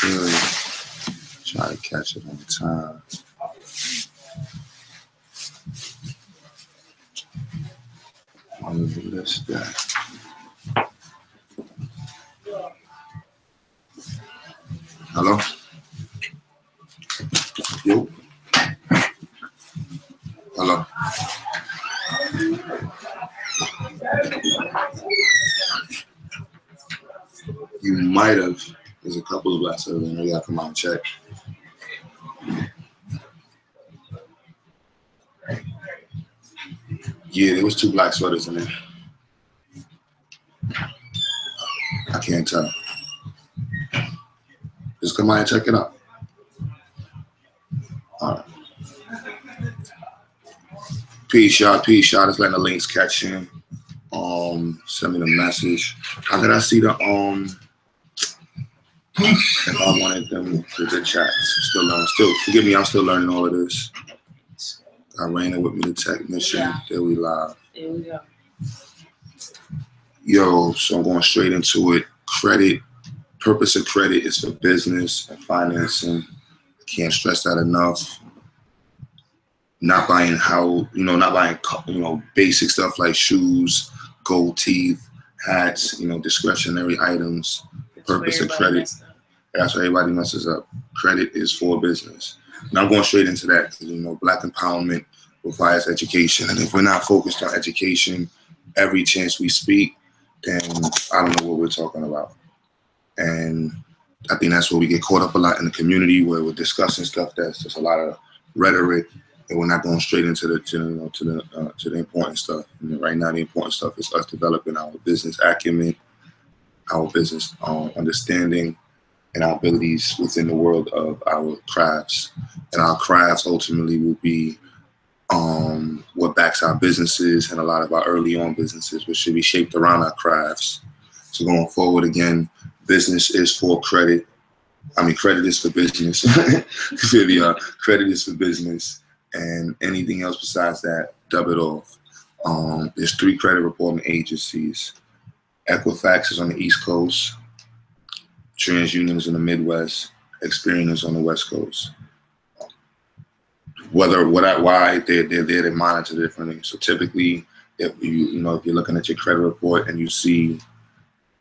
should try to catch it on time. The list that. Hello? Yo. Hello. You might have. There's a in there. You gotta come out and check. Yeah, there was two black sweaters in there. I can't tell. Just come out and check it out. All right. Peace, y'all. Peace, y'all. Just letting the links catch in. Um, send me the message. How did I see the um? I wanted them to the chats, still learning. Still, forgive me. I'm still learning all of this. Got Raina with me, the technician. Yeah. There we live. There we go. Yo, so I'm going straight into it. Credit, purpose of credit is for business and financing. Can't stress that enough. Not buying how you know, not buying you know basic stuff like shoes, gold teeth, hats, you know, discretionary items. Purpose of credit. That's where everybody messes up. Credit is for business. And I'm going straight into that. you know, black empowerment requires education. And if we're not focused on education every chance we speak, then I don't know what we're talking about. And I think that's where we get caught up a lot in the community where we're discussing stuff that's just a lot of rhetoric and we're not going straight into the to, you know, to the uh, to the important stuff. And right now, the important stuff is us developing our business acumen, our business um, understanding, and our abilities within the world of our crafts. And our crafts ultimately will be um, what backs our businesses and a lot of our early on businesses, which should be shaped around our crafts. So going forward, again, business is for credit. I mean, credit is for business. really, uh, credit is for business, and anything else besides that, dub it off. Um, there's three credit reporting agencies. Equifax is on the East Coast. TransUnion unions in the Midwest, Experian on the West Coast. Whether what I, why they're, they're there to monitor different things. So typically, if you you know if you're looking at your credit report and you see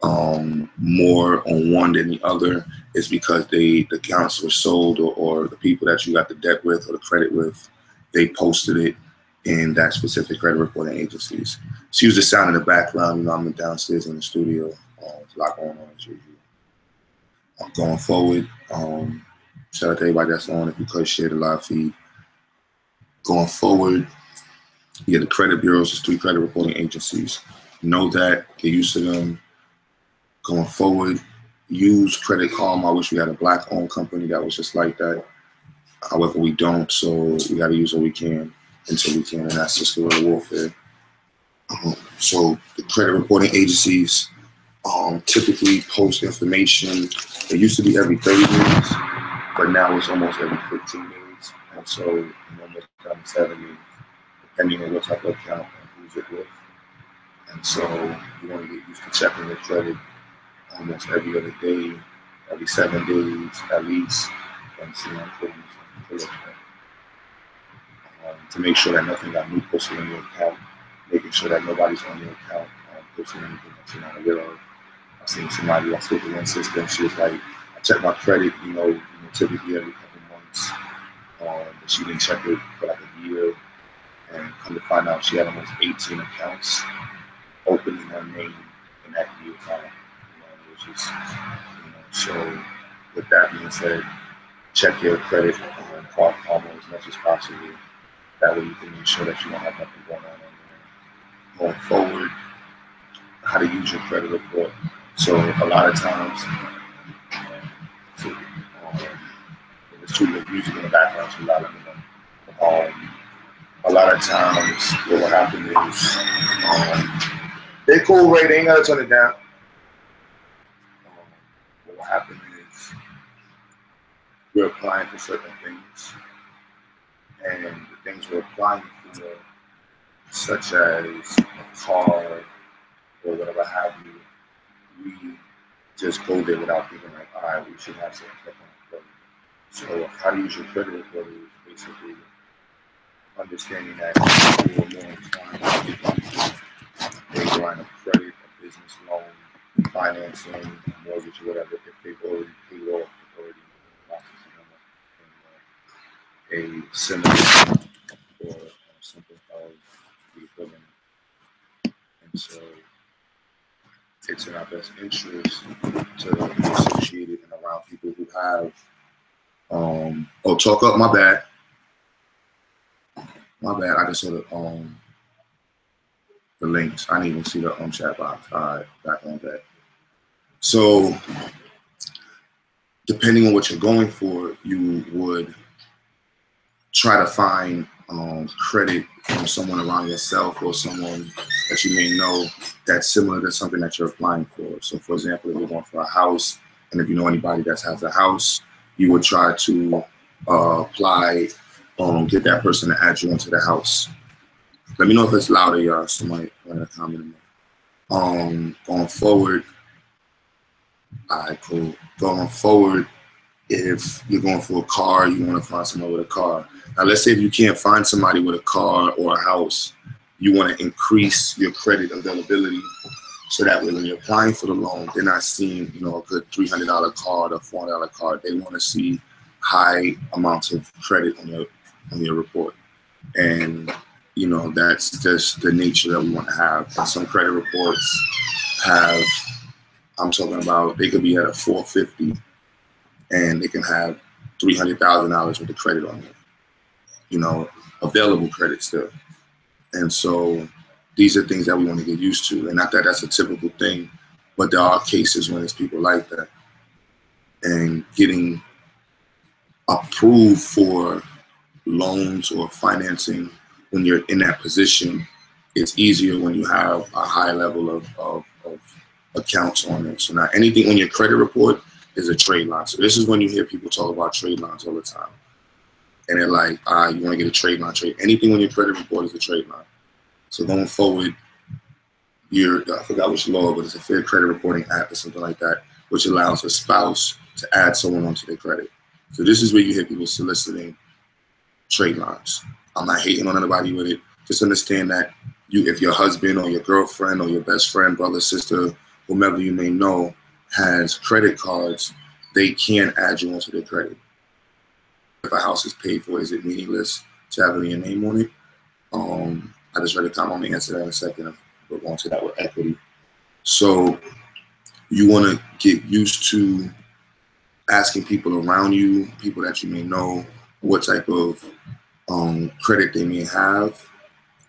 um, more on one than the other, it's because they the accounts were sold or, or the people that you got the debt with or the credit with, they posted it in that specific credit reporting agencies. Excuse the sound in the background. You know, I'm downstairs in the studio. There's a lot going on as usual. Going forward. Um, shout out to everybody that's on. If you could share the live feed. Going forward, yeah, the credit bureaus is three credit reporting agencies. Know that, get used to them. Going forward, use Credit Karma. I wish we had a black owned company that was just like that. However, we don't, so we got to use what we can until we can, and that's just guerrilla warfare. Um, so the credit reporting agencies um, typically post information. It used to be every 30 minutes, but now it's almost every 15 minutes. And so you know, almost every seven minutes, depending on what type of account and who's it with. And so you want to get used to checking your credit almost every other day, every seven days at least, and see how things um, to make sure that nothing got new posted on your account, making sure that nobody's on your account um, posting anything that you're not aware of. I seen somebody I spoke to one sister, and she was like, I check my credit, you know, you know typically every couple months. Um, but she didn't check it for like a year. And come to find out, she had almost 18 accounts open in her name in that year time. You know, is, you know, so with that being said, check your credit um, card almost as much as possible. That way you can make sure that you don't have nothing going on there. Going forward, how to use your credit report. So a lot of times, so, um, there's two music in the background, so a lot of them. Um, a lot of times, what will happen is, um, they cool, right? They ain't gotta turn it down. Um, what will happen is, we're applying for certain things, and the things we're applying for, such as a car or whatever have you, we just go there without thinking like, all right, we should have some credit. So how to use your credit report is basically understanding that you are more inclined to get a line of credit, a business loan, financing, mortgage, or whatever, if they've already paid off, already processing uh, a similar or uh, something of the equivalent. And so it's in our best interest to be associated and around people who have um oh talk up my bad. My bad. I just saw the um the links. I didn't even see the um chat box. All right, back on that. So depending on what you're going for, you would try to find um, credit from someone around yourself or someone that you may know that's similar to something that you're applying for. So, for example, if you're going for a house, and if you know anybody that has a house, you would try to uh, apply, um, get that person to add you into the house. Let me know if it's louder, y'all. Somebody write a comment. Um, going forward, all right, cool. Going forward, if you're going for a car, you want to find someone with a car. Now, let's say if you can't find somebody with a car or a house, you want to increase your credit availability so that when you're applying for the loan, they're not seeing, you know, a good $300 card or $400 card. They want to see high amounts of credit on your on your report. And, you know, that's just the nature that we want to have. And some credit reports have, I'm talking about, they could be at a 450 and they can have $300,000 worth of credit on it, you know, available credit still. And so these are things that we want to get used to. And not that that's a typical thing, but there are cases when it's people like that. And getting approved for loans or financing when you're in that position, it's easier when you have a high level of, of, of accounts on it. So now anything on your credit report, is a trade line. So this is when you hear people talk about trade lines all the time. And they're like, ah, you want to get a trade line trade. Anything on your credit report is a trade line. So going forward, you're I forgot which law, but it's a fair credit reporting act or something like that, which allows a spouse to add someone onto their credit. So this is where you hear people soliciting trade lines. I'm not hating on anybody with it. Just understand that you, if your husband or your girlfriend or your best friend, brother, sister, whomever you may know, has credit cards, they can add you onto their credit. If a house is paid for, is it meaningless to have your name on it? Um, I just read a comment. I'm gonna answer that in a second. We'll go into that with equity. So you want to get used to asking people around you, people that you may know, what type of um, credit they may have,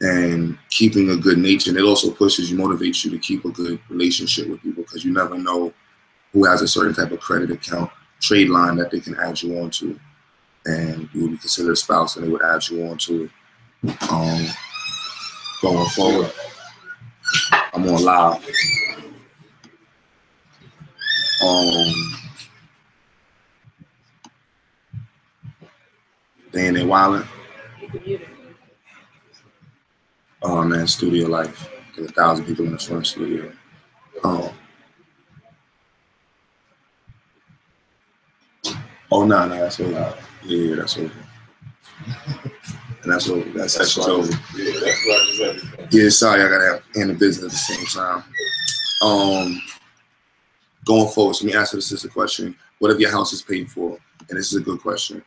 and keeping a good nature. And it also pushes you, motivates you to keep a good relationship with people because you never know who has a certain type of credit account, trade line that they can add you on to. And you would be considered a spouse and they would add you on to it. Um, going forward, I'm on live. Um, in there wilding. Oh man, studio life. There's a thousand people in the front studio. Oh. Oh no, no, that's over. Yeah, that's over. And that's over. That's, that's over. Yeah, that's right. Yeah, sorry, I gotta have in the business at the same time. Um, going forward, so let me answer the sister question. What if your house is paid for? And this is a good question.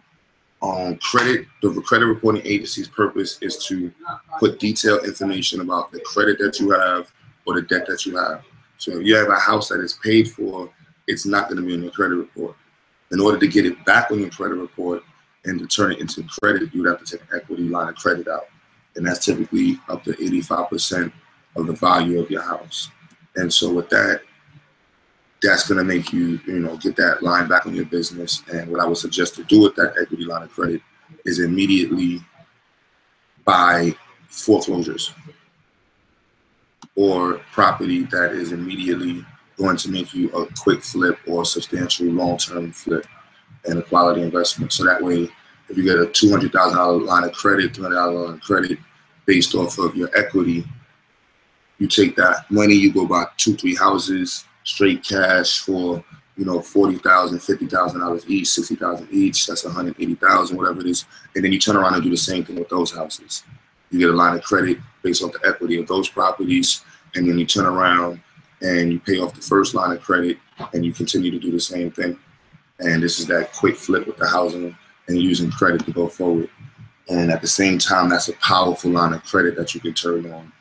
Um, credit, the credit reporting agency's purpose is to put detailed information about the credit that you have or the debt that you have. So if you have a house that is paid for, it's not going to be in your credit report in order to get it back on your credit report and to turn it into credit, you would have to take an equity line of credit out. And that's typically up to 85% of the value of your house. And so with that, that's going to make you, you know, get that line back on your business. And what I would suggest to do with that equity line of credit is immediately buy foreclosures or property that is immediately going to make you a quick flip or substantial long-term flip and a quality investment. So that way, if you get a two hundred thousand dollar line of credit, two hundred dollar line of credit based off of your equity, you take that money, you go buy two, three houses, straight cash for you know forty thousand, fifty thousand dollars each, sixty thousand each. That's one hundred eighty thousand, whatever it is. And then you turn around and do the same thing with those houses. You get a line of credit based off the equity of those properties, and then you turn around and you pay off the first line of credit, and you continue to do the same thing. And this is that quick flip with the housing and using credit to go forward. And at the same time, that's a powerful line of credit that you can turn on.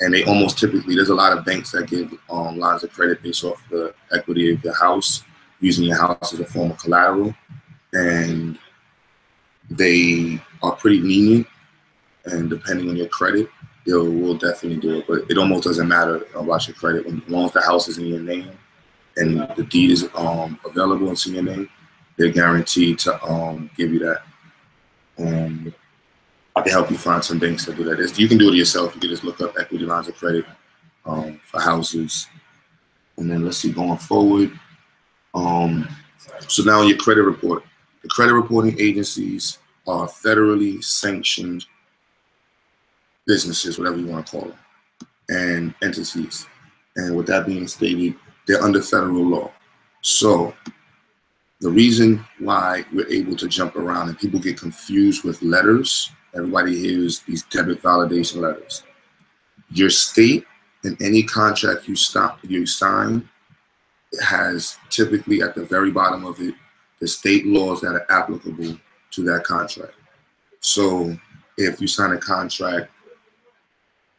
And they almost typically, there's a lot of banks that give um, lines of credit based off the equity of your house, using your house as a form of collateral. And they are pretty lenient. And depending on your credit, they will definitely do it. But it almost doesn't matter about your credit. As long as the house is in your name and the deed is um, available in your name, they're guaranteed to um, give you that. Um, I can help you find some banks that do that. You can do it yourself. You can just look up equity lines of credit um, for houses. And then let's see, going forward. Um, so now your credit report. The credit reporting agencies are federally sanctioned businesses, whatever you want to call them, and entities. And with that being stated, they're under federal law. So the reason why we're able to jump around and people get confused with letters, everybody hears these debit validation letters. Your state and any contract you stop you sign has typically at the very bottom of it the state laws that are applicable to that contract. So if you sign a contract,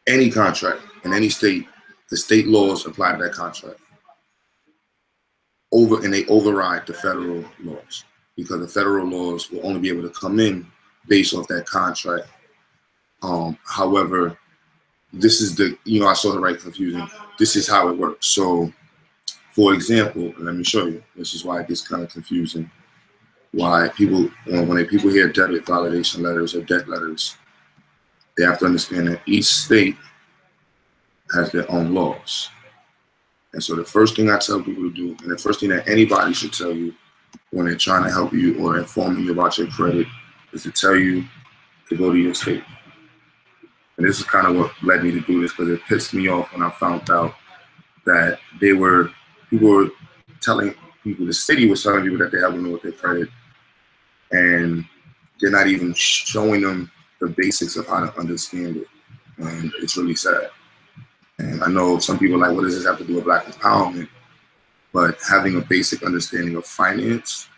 any contract in any state, the state laws apply to that contract over and they override the federal laws because the federal laws will only be able to come in based off that contract. Um, however, this is the you know I saw the right confusing. This is how it works. So, for example, let me show you. This is why it gets kind of confusing. Why people when people hear debit validation letters or debt letters, they have to understand that each state has their own laws. And so the first thing I tell people to do, and the first thing that anybody should tell you when they're trying to help you or inform you about your credit is to tell you to go to your state. And this is kind of what led me to do this because it pissed me off when I found out that they were people were telling people the city was telling people that they have to know with their credit and they're not even showing them the basics of how to understand it. And it's really sad. And I know some people are like, what does this have to do with black empowerment? But having a basic understanding of finance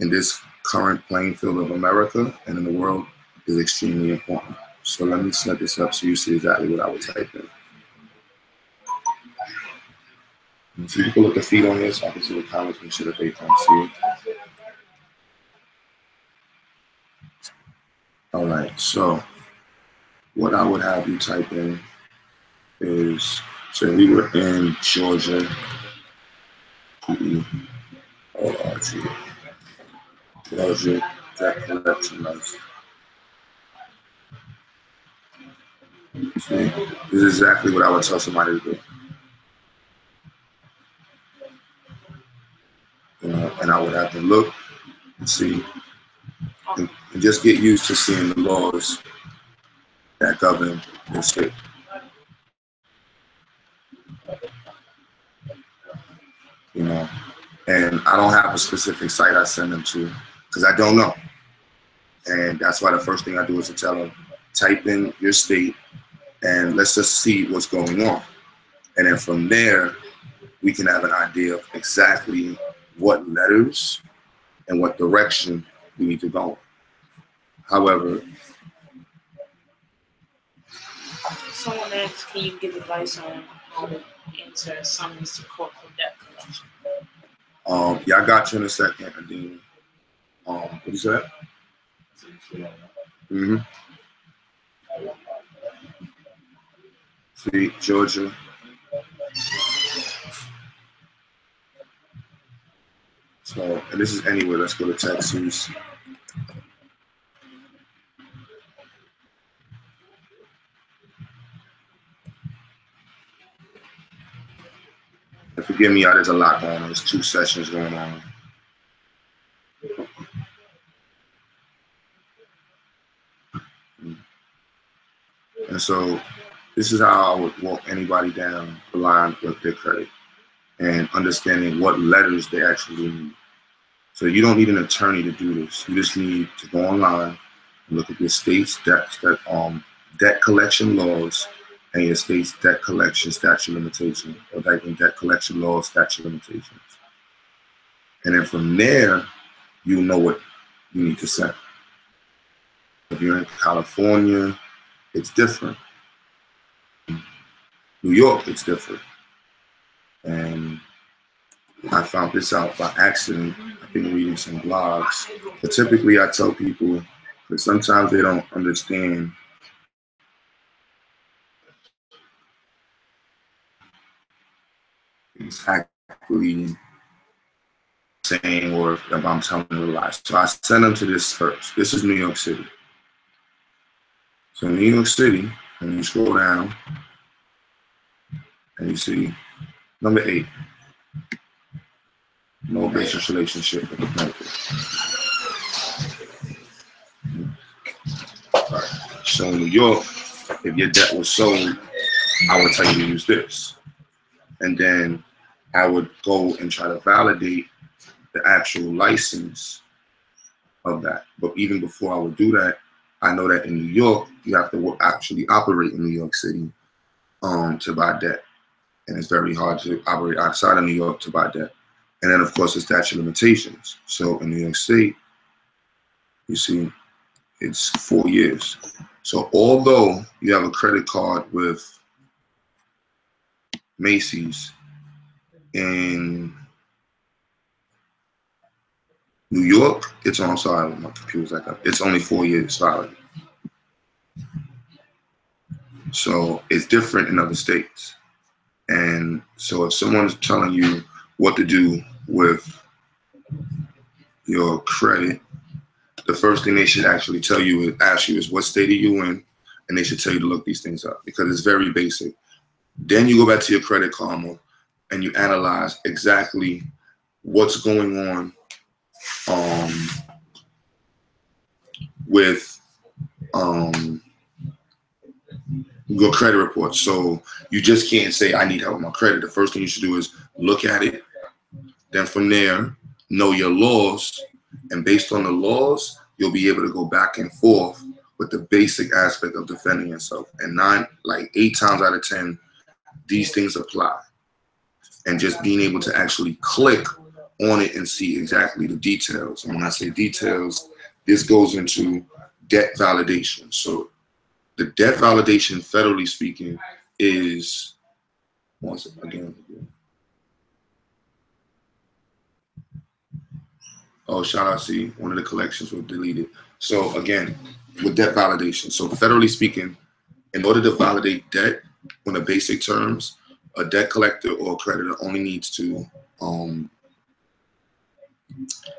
in this current playing field of America and in the world is extremely important. So let me set this up so you see exactly what I would type in. So you can look the feed on this. I can see the comments. Make sure that they can see it. All right. So what I would have you type in is so we were in Georgia. O-R-G. Georgia debt collection notes. See, this is exactly what I would tell somebody to do. You know, and I would have to look and see and just get used to seeing the laws that govern the state. you know. And I don't have a specific site I send them to because I don't know. And that's why the first thing I do is to tell them, type in your state and let's just see what's going on. And then from there, we can have an idea of exactly what letters and what direction we need to go. However, someone asked, can you give advice on how to answer summons to court for debt collection? Um, yeah, I got you in a second, then um, what you said? Mm-hmm. See, Georgia. So, and this is anywhere. Let's go to Texas. And forgive me, y'all, there's a lot going on. There's two sessions going on. And so this is how I would walk anybody down the line with their credit. and understanding what letters they actually need. So you don't need an attorney to do this. You just need to go online and look at your state's debt, um, debt collection laws and your state's debt collection statute limitation or that debt collection law statute limitations. And then from there, you know what you need to set. If you're in California, it's different. New York, it's different. And I found this out by accident. I've been reading some blogs. But typically, I tell people that sometimes they don't understand exactly saying or if I'm telling a lie. So I sent them to this first. This is New York City. So New York City, and you scroll down, and you see number eight, no business relationship with the plaintiff. So in New York, if your debt was sold, I would tell you to use this. And then I would go and try to validate the actual license of that. But even before I would do that, I know that in New York, you have to actually operate in New York City um, to buy debt. And it's very hard to operate outside of New York to buy debt. And then, of course, the statute of limitations. So in New York State, you see, it's four years. So although you have a credit card with Macy's in New York, it's on. Sorry, my computer's like It's only four years valid. So it's different in other states. And so if someone's telling you what to do with your credit, the first thing they should actually tell you is ask you is what state are you in, and they should tell you to look these things up because it's very basic. Then you go back to your credit karma and you analyze exactly what's going on um, with um, your credit report. So you just can't say, I need help with my credit. The first thing you should do is look at it. Then from there, know your laws. And based on the laws, you'll be able to go back and forth with the basic aspect of defending yourself. And nine, like eight times out of 10, these things apply. And just being able to actually click on it and see exactly the details. And when I say details, this goes into debt validation. So the debt validation, federally speaking, is once again. Oh, shout out, see, one of the collections was deleted. So again, with debt validation. So federally speaking, in order to validate debt on the basic terms, a debt collector or creditor only needs to um,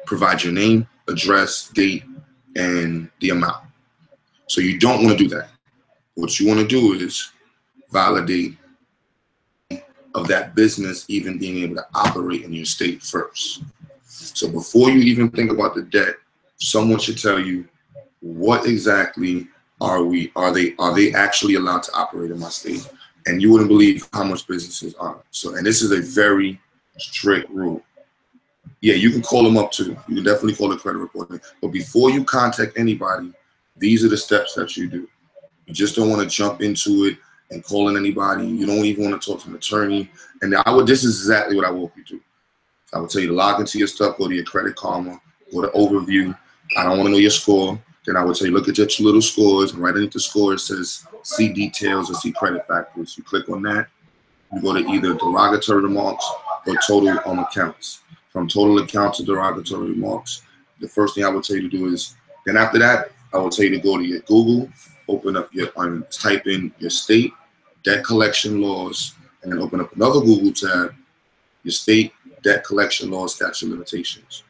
provide your name, address, date, and the amount. So you don't want to do that. What you want to do is validate of that business even being able to operate in your state first. So before you even think about the debt, someone should tell you what exactly are we are they are they actually allowed to operate in my state? And you wouldn't believe how much businesses are. So and this is a very strict rule yeah, you can call them up too. You can definitely call the credit reporting. But before you contact anybody, these are the steps that you do. You just don't want to jump into it and calling anybody. You don't even want to talk to an attorney. And I would. This is exactly what I walk you through. I would tell you to log into your stuff, go to your Credit Karma, go to Overview. I don't want to know your score. Then I would say look at your little scores, and right underneath the score it says see details or see credit factors. You click on that. You go to either derogatory remarks or total on accounts from total accounts to derogatory remarks. The first thing I would tell you to do is, then after that, I would tell you to go to your Google, open up your, um, type in your state debt collection laws, and then open up another Google tab, your state debt collection laws statute limitations.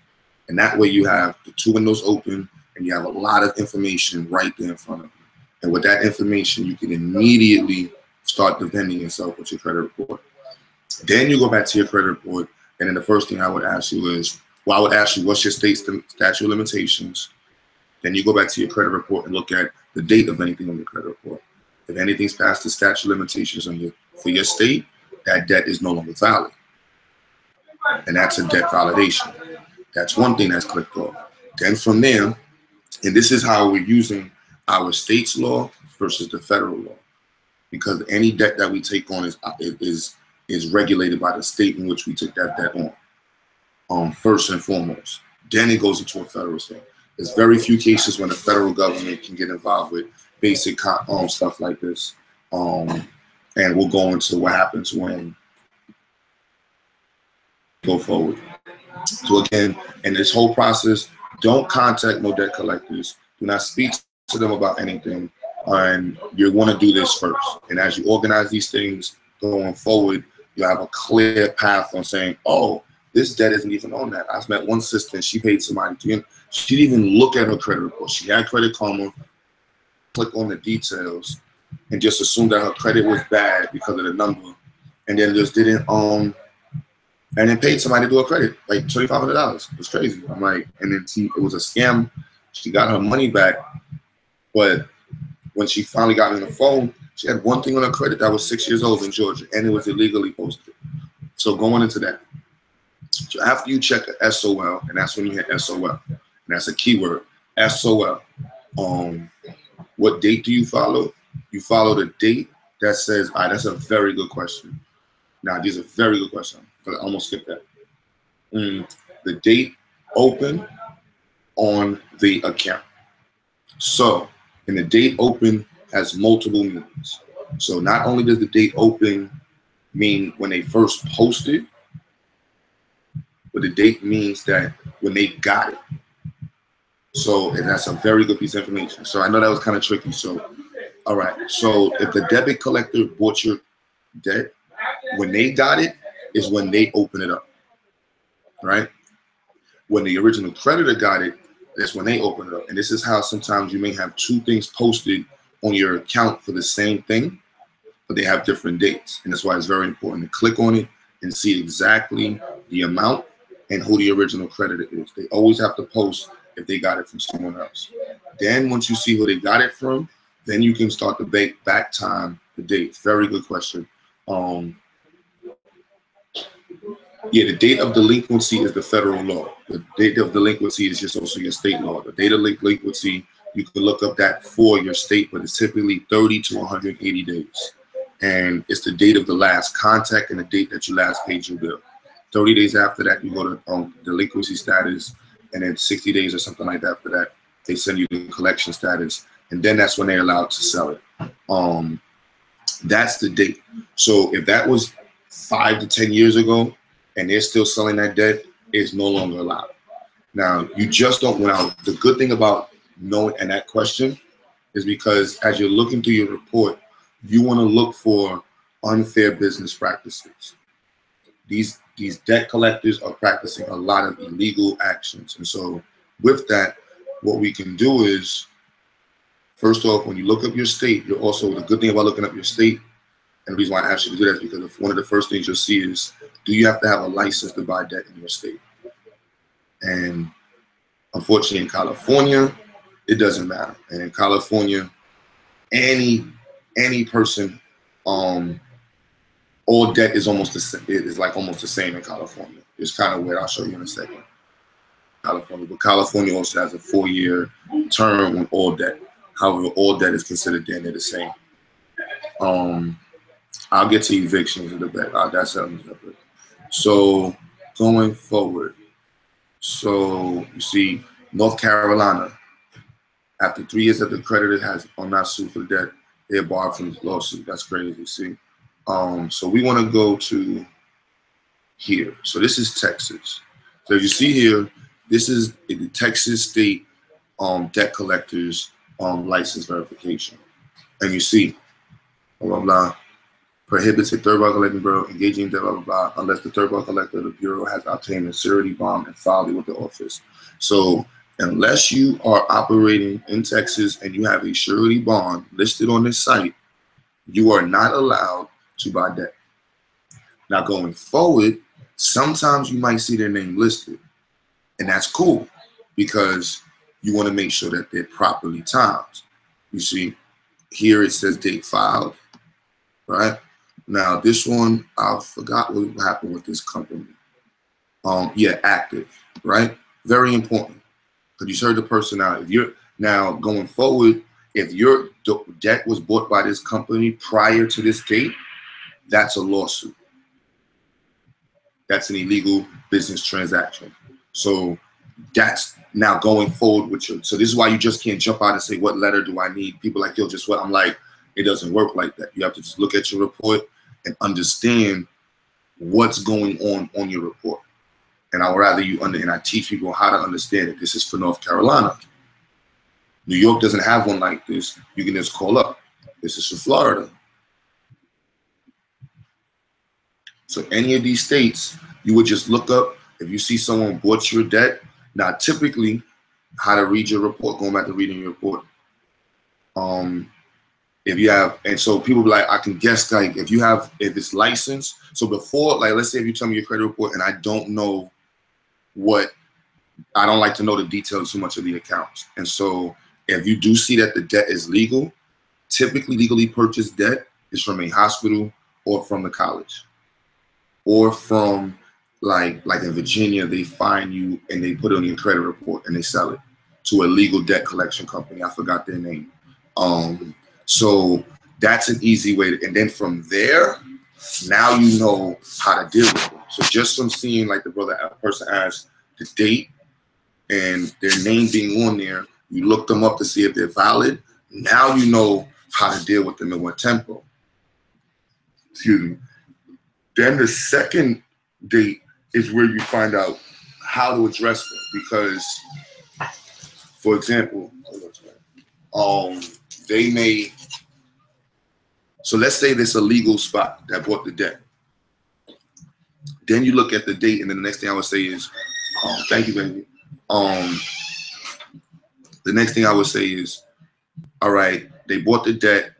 And that way you have the two windows open and you have a lot of information right there in front of you. And with that information, you can immediately start defending yourself with your credit report. Then you go back to your credit report and then the first thing I would ask you is, well, I would ask you, what's your state statute of limitations? Then you go back to your credit report and look at the date of anything on your credit report. If anything's past the statute of limitations on your for your state, that debt is no longer valid. and that's a debt validation. That's one thing that's clicked off. Then from there, and this is how we're using our state's law versus the federal law, because any debt that we take on is is is regulated by the state in which we took that debt on. Um, first and foremost, then it goes into a federal state. There's very few cases when the federal government can get involved with basic um, stuff like this. Um, and we'll go into what happens when go forward. So again, in this whole process, don't contact no debt collectors. Do not speak to them about anything. And you want to do this first. And as you organize these things going forward, you have a clear path on saying, oh, this debt isn't even on that. I've met one sister and she paid somebody to she didn't even look at her credit report. She had credit karma, click on the details, and just assumed that her credit was bad because of the number, and then just didn't um and then paid somebody to do a credit, like twenty five hundred dollars. It was crazy. I'm like, and then she it was a scam. She got her money back, but when she finally got on the phone, she had one thing on her credit that was six years old in Georgia, and it was illegally posted. So going into that, so after you check the SOL, and that's when you hit SOL, and that's a keyword, SOL. Um, what date do you follow? You follow the date that says, that's a very good question. Now, these are very good questions. I almost skipped that. Mm, the date open on the account. So, and the date open has multiple meanings. So not only does the date open mean when they first posted, but the date means that when they got it. So, and that's a very good piece of information. So I know that was kind of tricky. So, all right. So if the debit collector bought your debt, when they got it is when they open it up, right? When the original creditor got it, that's when they open it up. And this is how sometimes you may have two things posted on your account for the same thing, but they have different dates. And that's why it's very important to click on it and see exactly the amount and who the original creditor is. They always have to post if they got it from someone else. Then once you see who they got it from, then you can start to bake back time the date. Very good question. Um, yeah, the date of delinquency is the federal law. The date of delinquency is just also your state law. The date of delinquency, you can look up that for your state, but it's typically 30 to 180 days. And it's the date of the last contact and the date that you last paid your bill. 30 days after that, you go to um, delinquency status, and then 60 days or something like that after that, they send you the collection status, and then that's when they're allowed to sell it. Um, that's the date. So if that was five to 10 years ago, and they're still selling that debt, is no longer allowed. Now, you just don't, now, the good thing about knowing and that question is because as you're looking through your report, you want to look for unfair business practices. These these debt collectors are practicing a lot of illegal actions. And so with that, what we can do is, first off, when you look up your state, you're also, the good thing about looking up your state, and the reason why I asked you to do that is because one of the first things you'll see is, do you have to have a license to buy debt in your state? And unfortunately in California, it doesn't matter. And in California, any any person um all debt is almost the same. It is like almost the same in California. It's kind of weird. I'll show you in a second. California, but California also has a four-year term on all debt. However, all debt is considered then they're the same. Um, I'll get to evictions in the back. That's something separate. So going forward, so you see North Carolina, after three years that the creditor has on not sued for the debt, they're barred from the lawsuit. That's crazy. See, um, so we want to go to here. So this is Texas. So you see here, this is the Texas State um, Debt Collectors um, License Verification. And you see, blah, blah, blah, prohibits a third party collecting bureau engaging in blah, blah, blah, unless the third party collector of the bureau has obtained a surety bond and filed it with the office. So unless you are operating in Texas and you have a surety bond listed on this site, you are not allowed to buy debt. Now going forward, sometimes you might see their name listed, and that's cool because you want to make sure that they're properly timed. You see, here it says date filed, right? Now this one, I forgot what happened with this company. Um, yeah, active, right? Very important. Because you heard the person out. If you're now going forward, if your debt was bought by this company prior to this date, that's a lawsuit. That's an illegal business transaction. So that's now going forward with you. So this is why you just can't jump out and say, what letter do I need? People like, yo, just what? I'm like, it doesn't work like that. You have to just look at your report and understand what's going on on your report. And I would rather you under, and I teach people how to understand it. This is for North Carolina. New York doesn't have one like this. You can just call up. This is for Florida. So any of these states, you would just look up if you see someone bought your debt. Now, typically, how to read your report, going back to reading your report. Um, if you have, and so people be like, I can guess like if you have, if it's licensed. So before, like, let's say if you tell me your credit report and I don't know what, I don't like to know the details too much of the accounts. And so if you do see that the debt is legal, typically legally purchased debt is from a hospital or from the college or from like like in Virginia, they find you and they put it on your credit report and they sell it to a legal debt collection company. I forgot their name. Um, so that's an easy way. To, and then from there, now you know how to deal with it. So just from seeing like the brother person asked the date and their name being on there, you look them up to see if they're valid. Now you know how to deal with them in what tempo. Excuse me. Then the second date is where you find out how to address them because, for example, um, they may. So let's say there's a legal spot that bought the debt. Then you look at the date, and then the next thing I would say is, um, "Thank you, baby." Um, the next thing I would say is, all right, they bought the debt.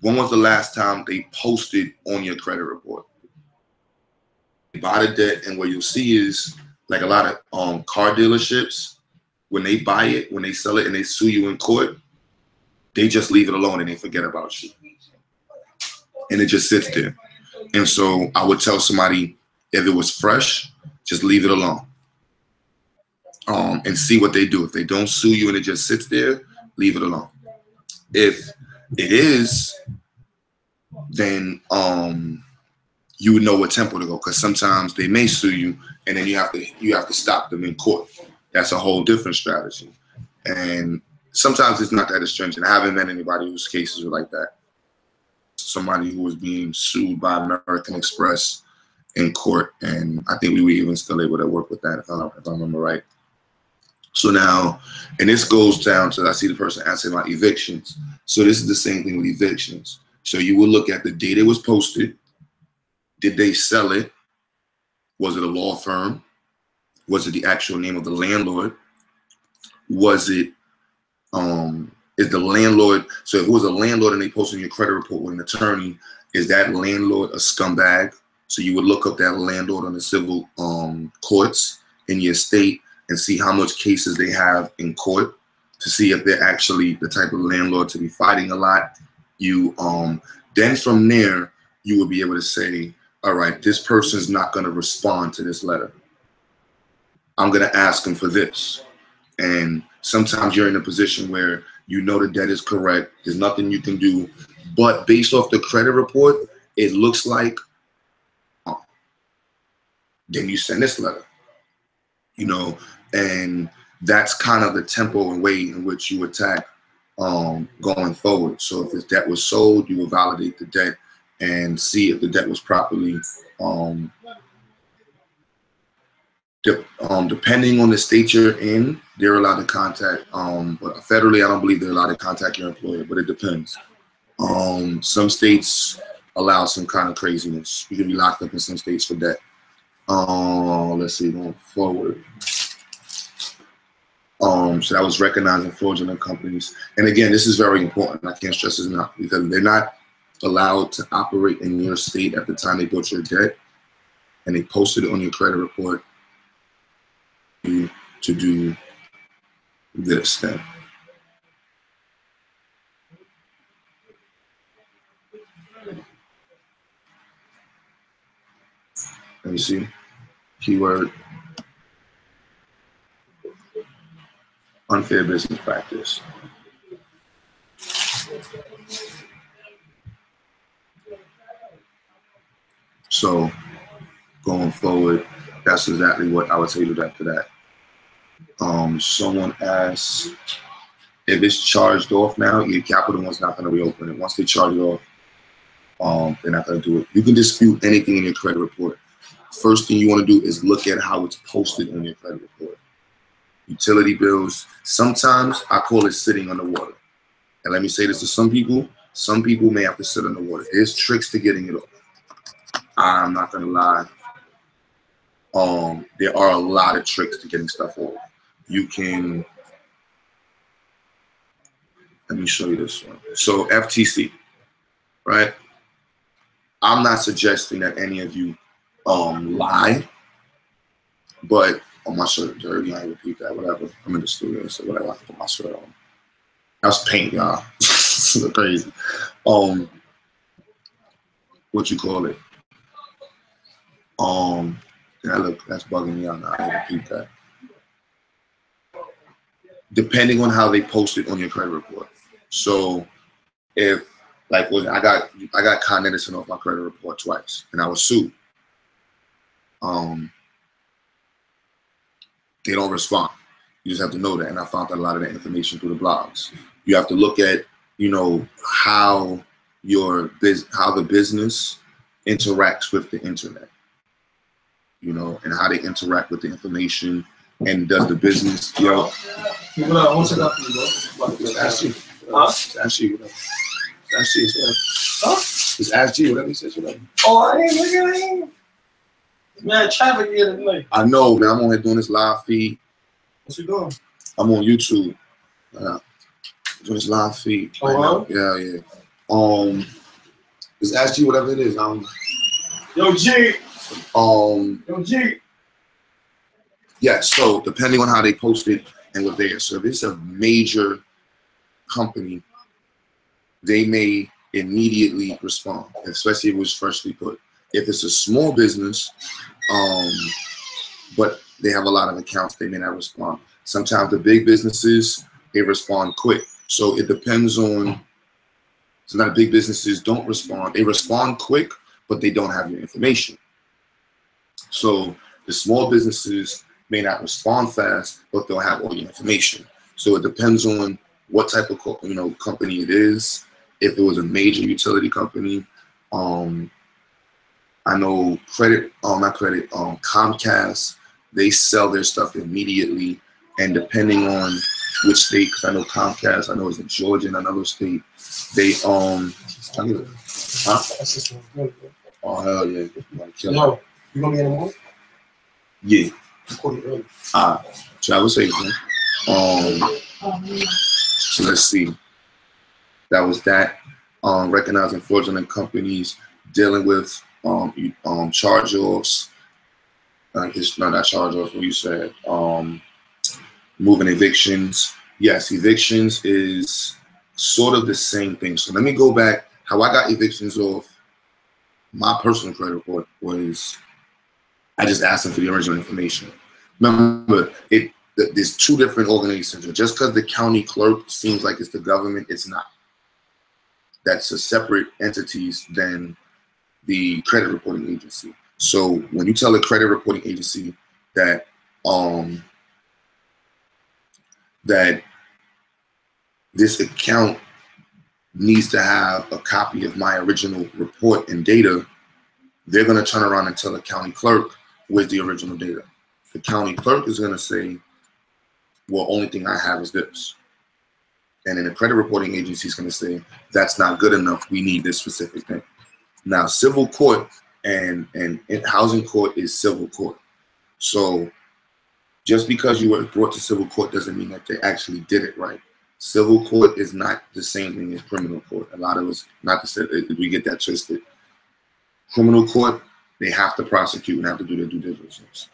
When was the last time they posted on your credit report? They buy the debt, and what you'll see is like a lot of um, car dealerships, when they buy it, when they sell it, and they sue you in court, they just leave it alone and they forget about you. And it just sits there. And so I would tell somebody if it was fresh, just leave it alone um, and see what they do. If they don't sue you and it just sits there, leave it alone. If it is, then um, you would know what tempo to go because sometimes they may sue you and then you have to you have to stop them in court. That's a whole different strategy. And sometimes it's not that stringent. I haven't met anybody whose cases are like that. Somebody who was being sued by American Express in court, and I think we were even still able to work with that if I, if I remember right. So now, and this goes down to I see the person asking about evictions. So this is the same thing with evictions. So you will look at the date it was posted. Did they sell it? Was it a law firm? Was it the actual name of the landlord? Was it um is the landlord so it was a landlord and they posted your credit report with an attorney, is that landlord a scumbag? So you would look up that landlord on the civil um courts in your state and see how much cases they have in court to see if they're actually the type of landlord to be fighting a lot. You um then from there you will be able to say, all right, this person's not going to respond to this letter. I'm going to ask them for this. And sometimes you're in a position where you know the debt is correct. There's nothing you can do. But based off the credit report, it looks like oh, then you send this letter. You know, and that's kind of the tempo and way in which you attack um, going forward. So if the debt was sold, you will validate the debt and see if the debt was properly. Um, de- um, depending on the state you're in, they're allowed to contact. Um, but federally, I don't believe they're allowed to contact your employer, but it depends. Um, some states allow some kind of craziness. You can be locked up in some states for debt. Uh, let's see, going forward. Um, so that was recognizing fraudulent companies. And again, this is very important. I can't stress this enough because they're not allowed to operate in your state at the time they bought your debt and they posted it on your credit report to do this step. Let me see. Keyword unfair business practice. So going forward, that's exactly what I would say to that to that. Um, someone asks if it's charged off now, your capital one's not going to reopen it. Once they charge it off, um, they're not going to do it. You can dispute anything in your credit report. First thing you want to do is look at how it's posted on your credit report. Utility bills. Sometimes I call it sitting on the water. And let me say this to some people. Some people may have to sit on the water. There's tricks to getting it off. I'm not gonna lie. Um, there are a lot of tricks to getting stuff off. You can let me show you this one. So FTC, right? I'm not suggesting that any of you um, lie, but on my shirt dirty, I repeat that, whatever. I'm in the studio, so whatever, I put my shirt on. That's paint, y'all. crazy. Um, what you call it? Um, yeah, look, that's bugging me out now. I repeat that. Depending on how they post it on your credit report. So if like when I got I got Con Edison off my credit report twice and I was sued. Um they don't respond. You just have to know that. And I found out a lot of that information through the blogs. You have to look at, you know, how your biz how the business interacts with the internet. You know, and how they interact with the information and does the business, yo. Up? What's it up, bro? Huh? It's actually whatever. It's actually whatever. Huh? It's SG, whatever he says, whatever. Oh, I ain't looking at him. Man, traffic here tonight. I know, man. I'm on here doing this live feed. What's he doing? I'm on YouTube. Uh, doing this live feed. Oh, right now. Yeah, yeah. Um, it's SG, whatever it is. Um, Yo, G. Um, Yo, G. Yeah, so depending on how they post it and what they are. So if it's a major company, they may immediately respond, especially if it was freshly put. If it's a small business, um, but they have a lot of accounts, they may not respond. Sometimes the big businesses, they respond quick. So it depends on, so not big businesses don't respond. They respond quick, but they don't have your information. So the small businesses may not respond fast, but they'll have all your information. So it depends on what type of you know company it is. If it was a major utility company, um, I know credit, um, not credit, um, Comcast, they sell their stuff immediately, and depending on which state, because I know Comcast, I know it's in Georgia and another state, they um, huh? Oh hell yeah! No, you gonna be in the morning? Yeah. Ah, travel safe, man. Um, so let's see. That was that. Um, recognizing fraudulent companies, dealing with um, um, charge-offs. Uh, no, not that charge-offs. What you said. Um, moving evictions. Yes, evictions is sort of the same thing. So let me go back. How I got evictions off my personal credit report was I just asked them for the original information. Remember, it there's two different organizations. Just because the county clerk seems like it's the government, it's not. That's a separate entities than the credit reporting agency. So when you tell a credit reporting agency that um that this account needs to have a copy of my original report and data, they're going to turn around and tell the county clerk with the original data. The county clerk is going to say, well, only thing I have is this. And then the credit reporting agency is going to say, that's not good enough. We need this specific thing. Now, civil court and, and housing court is civil court. So just because you were brought to civil court doesn't mean that they actually did it right. Civil court is not the same thing as criminal court. A lot of us, not to say we get that twisted. Criminal court, they have to prosecute and have to do their due diligence.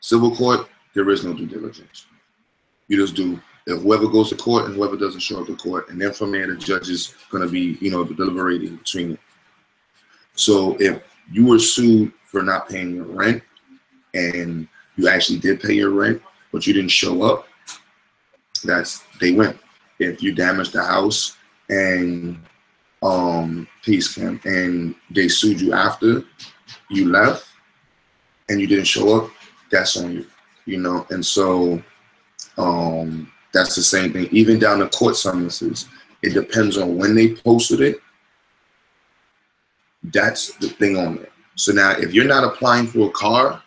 Civil court, there is no due diligence. You just do if whoever goes to court and whoever doesn't show up to court, and then from there the judge is going to be, you know, deliberating between it. So if you were sued for not paying your rent, and you actually did pay your rent, but you didn't show up, that's they win. If you damage the house and um peace camp and they sued you after you left and you didn't show up, that's on you. You know, and so um that's the same thing. Even down to court summonses, it depends on when they posted it. That's the thing on it. So now if you're not applying for a car,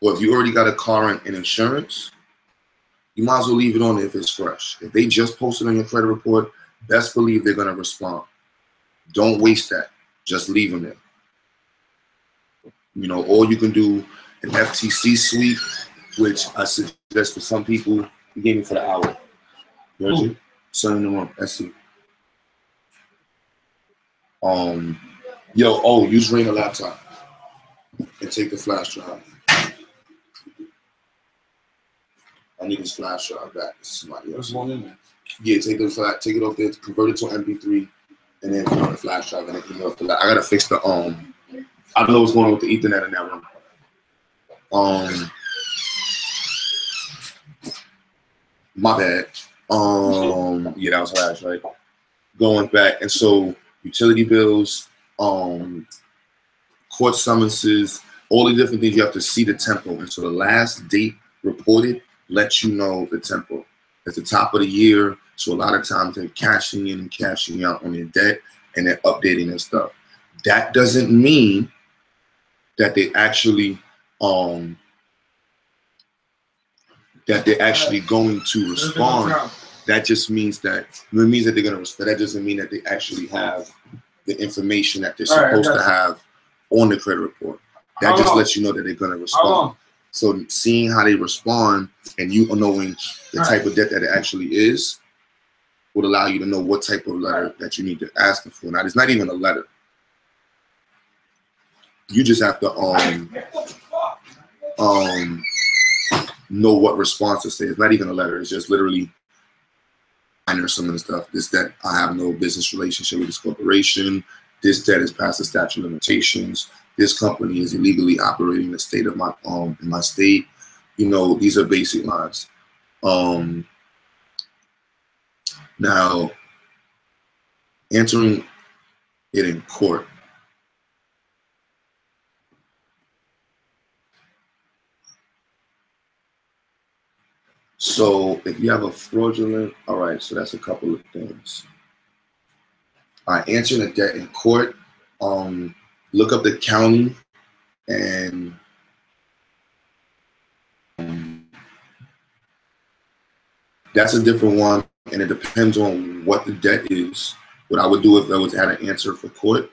or if you already got a car and, and insurance, you might as well leave it on if it's fresh. If they just posted on your credit report, best believe they're gonna respond. Don't waste that. Just leave them there. You know, or you can do an FTC sweep, which I suggest for some people. You gave me for the hour. Son in the room. That's it. Um, yo, oh, use Ring a laptop and take the flash drive. I need this flash drive back. Somebody else. There's one in there. Yeah, take the flash, take it off there, convert it to MP3, and then put on the flash drive and then email it that. I gotta fix the um. I don't know what's going on with the Ethernet in that room. Um, my bad. Um, yeah, that was flash, right? Going back, and so utility bills, um, court summonses, all the different things you have to see the tempo, and so the last date reported lets you know the tempo. It's the top of the year, so a lot of times they're cashing in and cashing out on their debt, and they're updating their stuff. That doesn't mean that they actually um that they're actually going to respond. That just means that it means that they're gonna respond. That doesn't mean that they actually have the information that they're right, supposed to have on the credit report. That How just long? lets you know that they're gonna respond. So seeing how they respond and you knowing the Right. type of debt that it actually is would allow you to know what type of letter that you need to ask them for. Now, it's not even a letter. You just have to um um know what response to say. It's not even a letter. It's just literally minor some of the stuff. This debt, I have no business relationship with this corporation. This debt is past the statute of limitations. This company is illegally operating in the state of my um in my state. You know, these are basic lines. Um now answering it in court. So if you have a fraudulent, all right, so that's a couple of things. All right, answering a debt in court, um, look up the county and um, that's a different one, and it depends on what the debt is. What I would do if I was had an answer for court,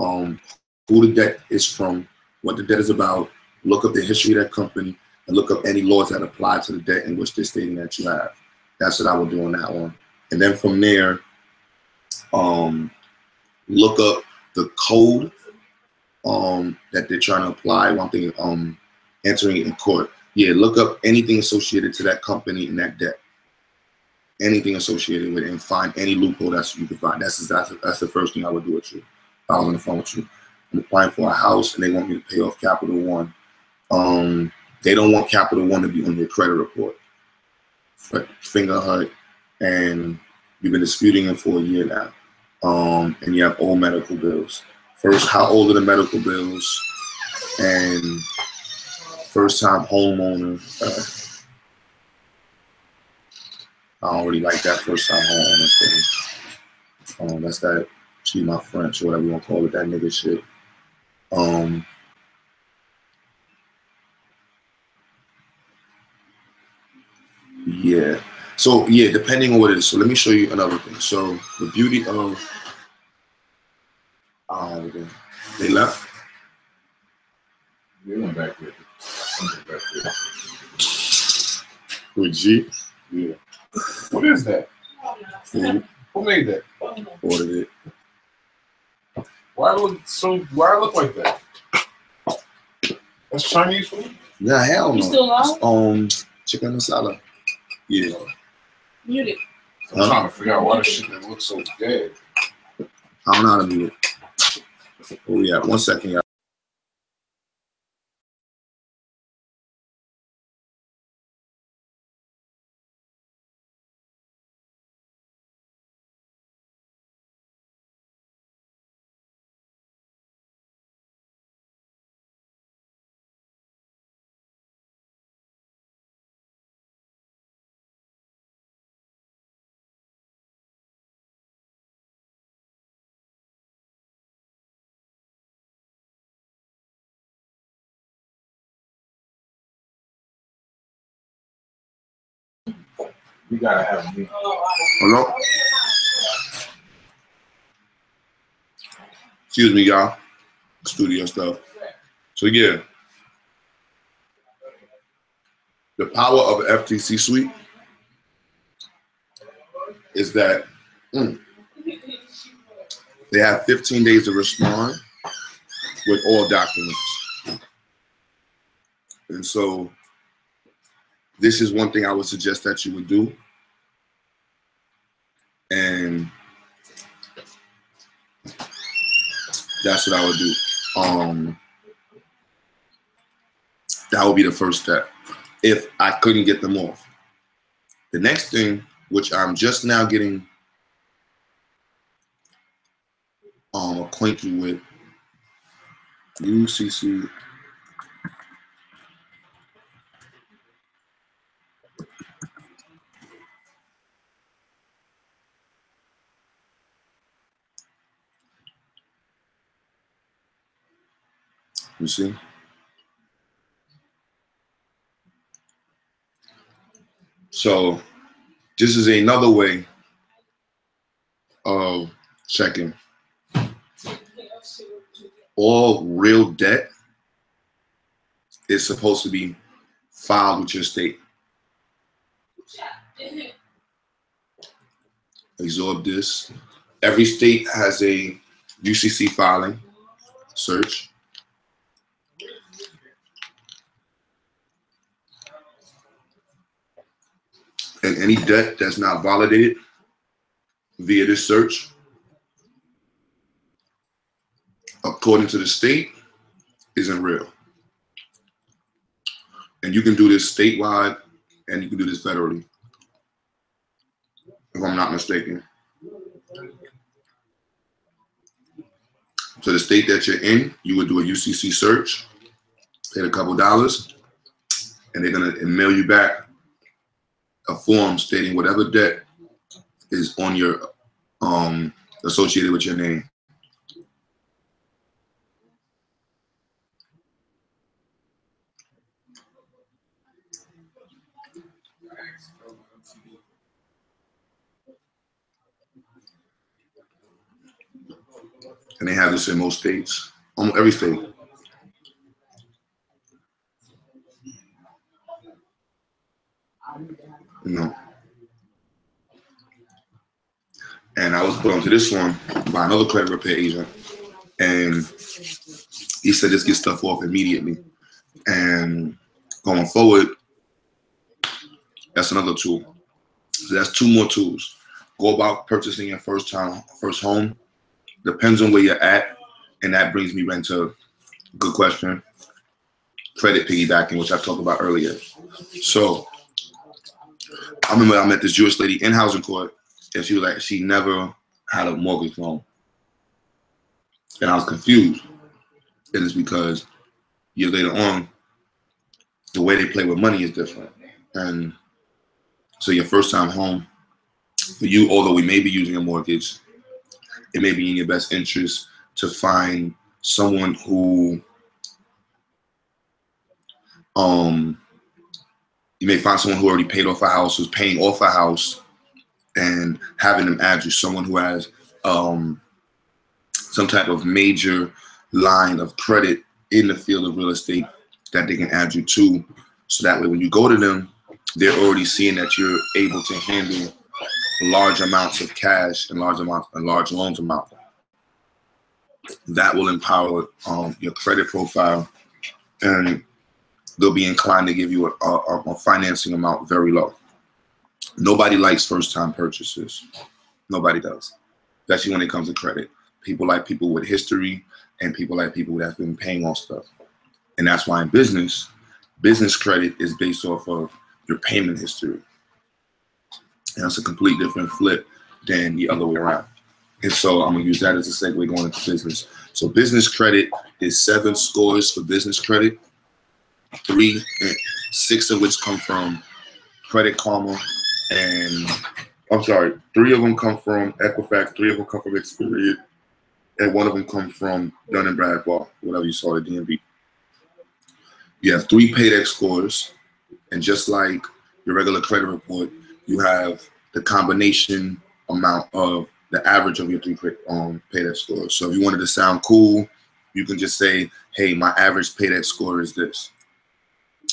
um, who the debt is from, what the debt is about, look up the history of that company, and look up any laws that apply to the debt in which they're stating that you have. That's what I would do on that one. And then from there, um, look up the code um, that they're trying to apply. One thing, um, entering it in court. Yeah, look up anything associated to that company and that debt. Anything associated with it, and find any loophole that you can find. That's that's that's the first thing I would do with you. If I was on the phone with you. I'm applying for a house, and they want me to pay off Capital One. Um, they don't want Capital One to be on your credit report. Fingerhut, and you've been disputing it for a year now. Um, and you have old medical bills. First, how old are the medical bills? And first time homeowner. Uh, I don't really like that first time homeowner thing. Um, that's that, excuse my French, or whatever you want to call it, that nigga shit. Um, Yeah. So yeah, depending on what it is. So let me show you another thing. So the beauty of uh, they left. They went back there. Something back. With G, Yeah. What is that? food, Who made that? ordered it. Why it look so? Why it look like that? That's Chinese food. Nah, hell You no. still live? Um, chicken masala. Yeah. Muted. I'm Huh? trying to figure out why this shit that looks so dead. I don't know how to mute it. Oh yeah, one second, y'all. You gotta have me. Hello? Excuse me, y'all. Studio stuff. So yeah. The power of FTC sweep is that mm, they have 15 days to respond with all documents. And so this is one thing I would suggest that you would do. And that's what I would do. Um, that would be the first step if I couldn't get them off. The next thing, which I'm just now getting um, acquainted with, UCC. You see? So this is another way of checking. All real debt is supposed to be filed with your state. Absorb this. Every state has a UCC filing search. And any debt that's not validated via this search, according to the state, isn't real. And you can do this statewide and you can do this federally, if I'm not mistaken. So the state that you're in, you would do a UCC search, pay a couple dollars, and they're gonna mail you back a form stating whatever debt is on your um associated with your name. And they have this in most states, almost every state. No. And I was put onto this one by another credit repair agent. And he said just get stuff off immediately. And going forward, that's another tool. So that's two more tools. Go about purchasing your first time, first home. Depends on where you're at. And that brings me right to good question. Credit piggybacking, which I talked about earlier. So I remember I met this Jewish lady in housing court, and she was like, she never had a mortgage loan. And I was confused. And it's because years later on, the way they play with money is different. And so your first time home, for you, although we may be using a mortgage, it may be in your best interest to find someone who um you may find someone who already paid off a house, who's paying off a house, and having them add you someone who has um, some type of major line of credit in the field of real estate that they can add you to. So that way, when you go to them, they're already seeing that you're able to handle large amounts of cash and large amounts and large loans amount. That will empower um, your credit profile and they'll be inclined to give you a, a, a financing amount very low. Nobody likes first time purchases. Nobody does, especially when it comes to credit. People like people with history and people like people that have been paying off stuff. And that's why in business, business credit is based off of your payment history. And that's a complete different flip than the other way around. And so I'm gonna use that as a segue going into business. So business credit is seven scores for business credit three, six of which come from Credit Karma, and I'm sorry, three of them come from Equifax, three of them come from Experian, and one of them comes from Dun and Bradstreet, whatever you saw at D&B. You have three paydex scores, and just like your regular credit report, you have the combination amount of the average of your three um, paydex scores. So if you wanted to sound cool, you can just say, "Hey, my average paydex score is this."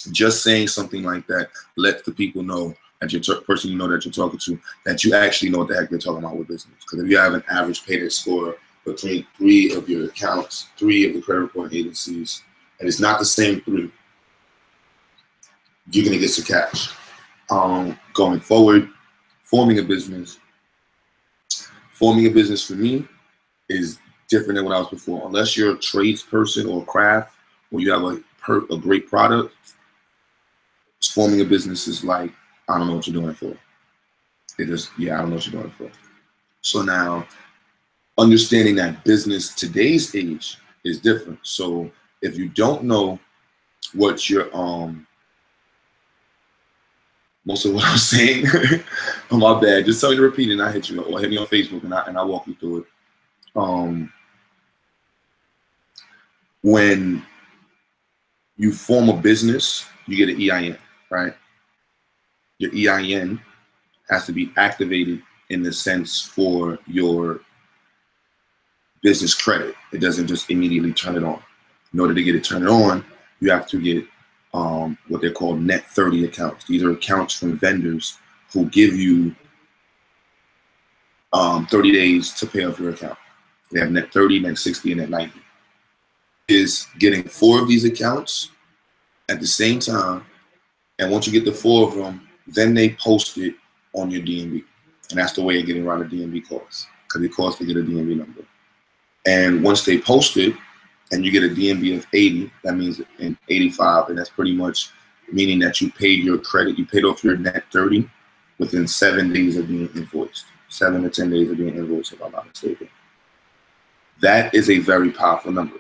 Just saying something like that lets the people know that your person you know that you're talking to that you actually know what the heck they're talking about with business. Because if you have an average paydex score between three of your accounts, three of the credit reporting agencies, and it's not the same three, you're gonna get some cash. Um, going forward, forming a business, forming a business for me is different than what I was before. Unless you're a tradesperson or craft, or you have a per, a great product, forming a business is like I don't know what you're doing it for. It is yeah, I don't know what you're doing for. So now, understanding that business today's age is different. So if you don't know what your um most of what I'm saying, oh, my bad. Just tell me to repeat and I hit you or hit me on Facebook and I and I walk you through it. Um when you form a business, you get an EIN, right? Your EIN has to be activated in the sense for your business credit. It doesn't just immediately turn it on. In order to get it turned on, you have to get um, what they're called net 30 accounts. These are accounts from vendors who give you um, 30 days to pay off your account. They have net 30, net 60, and net 90. Is getting four of these accounts at the same time, and once you get the four of them, then they post it on your D&B, and that's the way of getting around the D&B costs because it costs to get a D&B number. And once they post it, and you get a D&B of 80, that means in 85, and that's pretty much meaning that you paid your credit, you paid off your net 30 within seven days of being invoiced, seven to 10 days of being invoiced, if I'm not mistaken. That is a very powerful number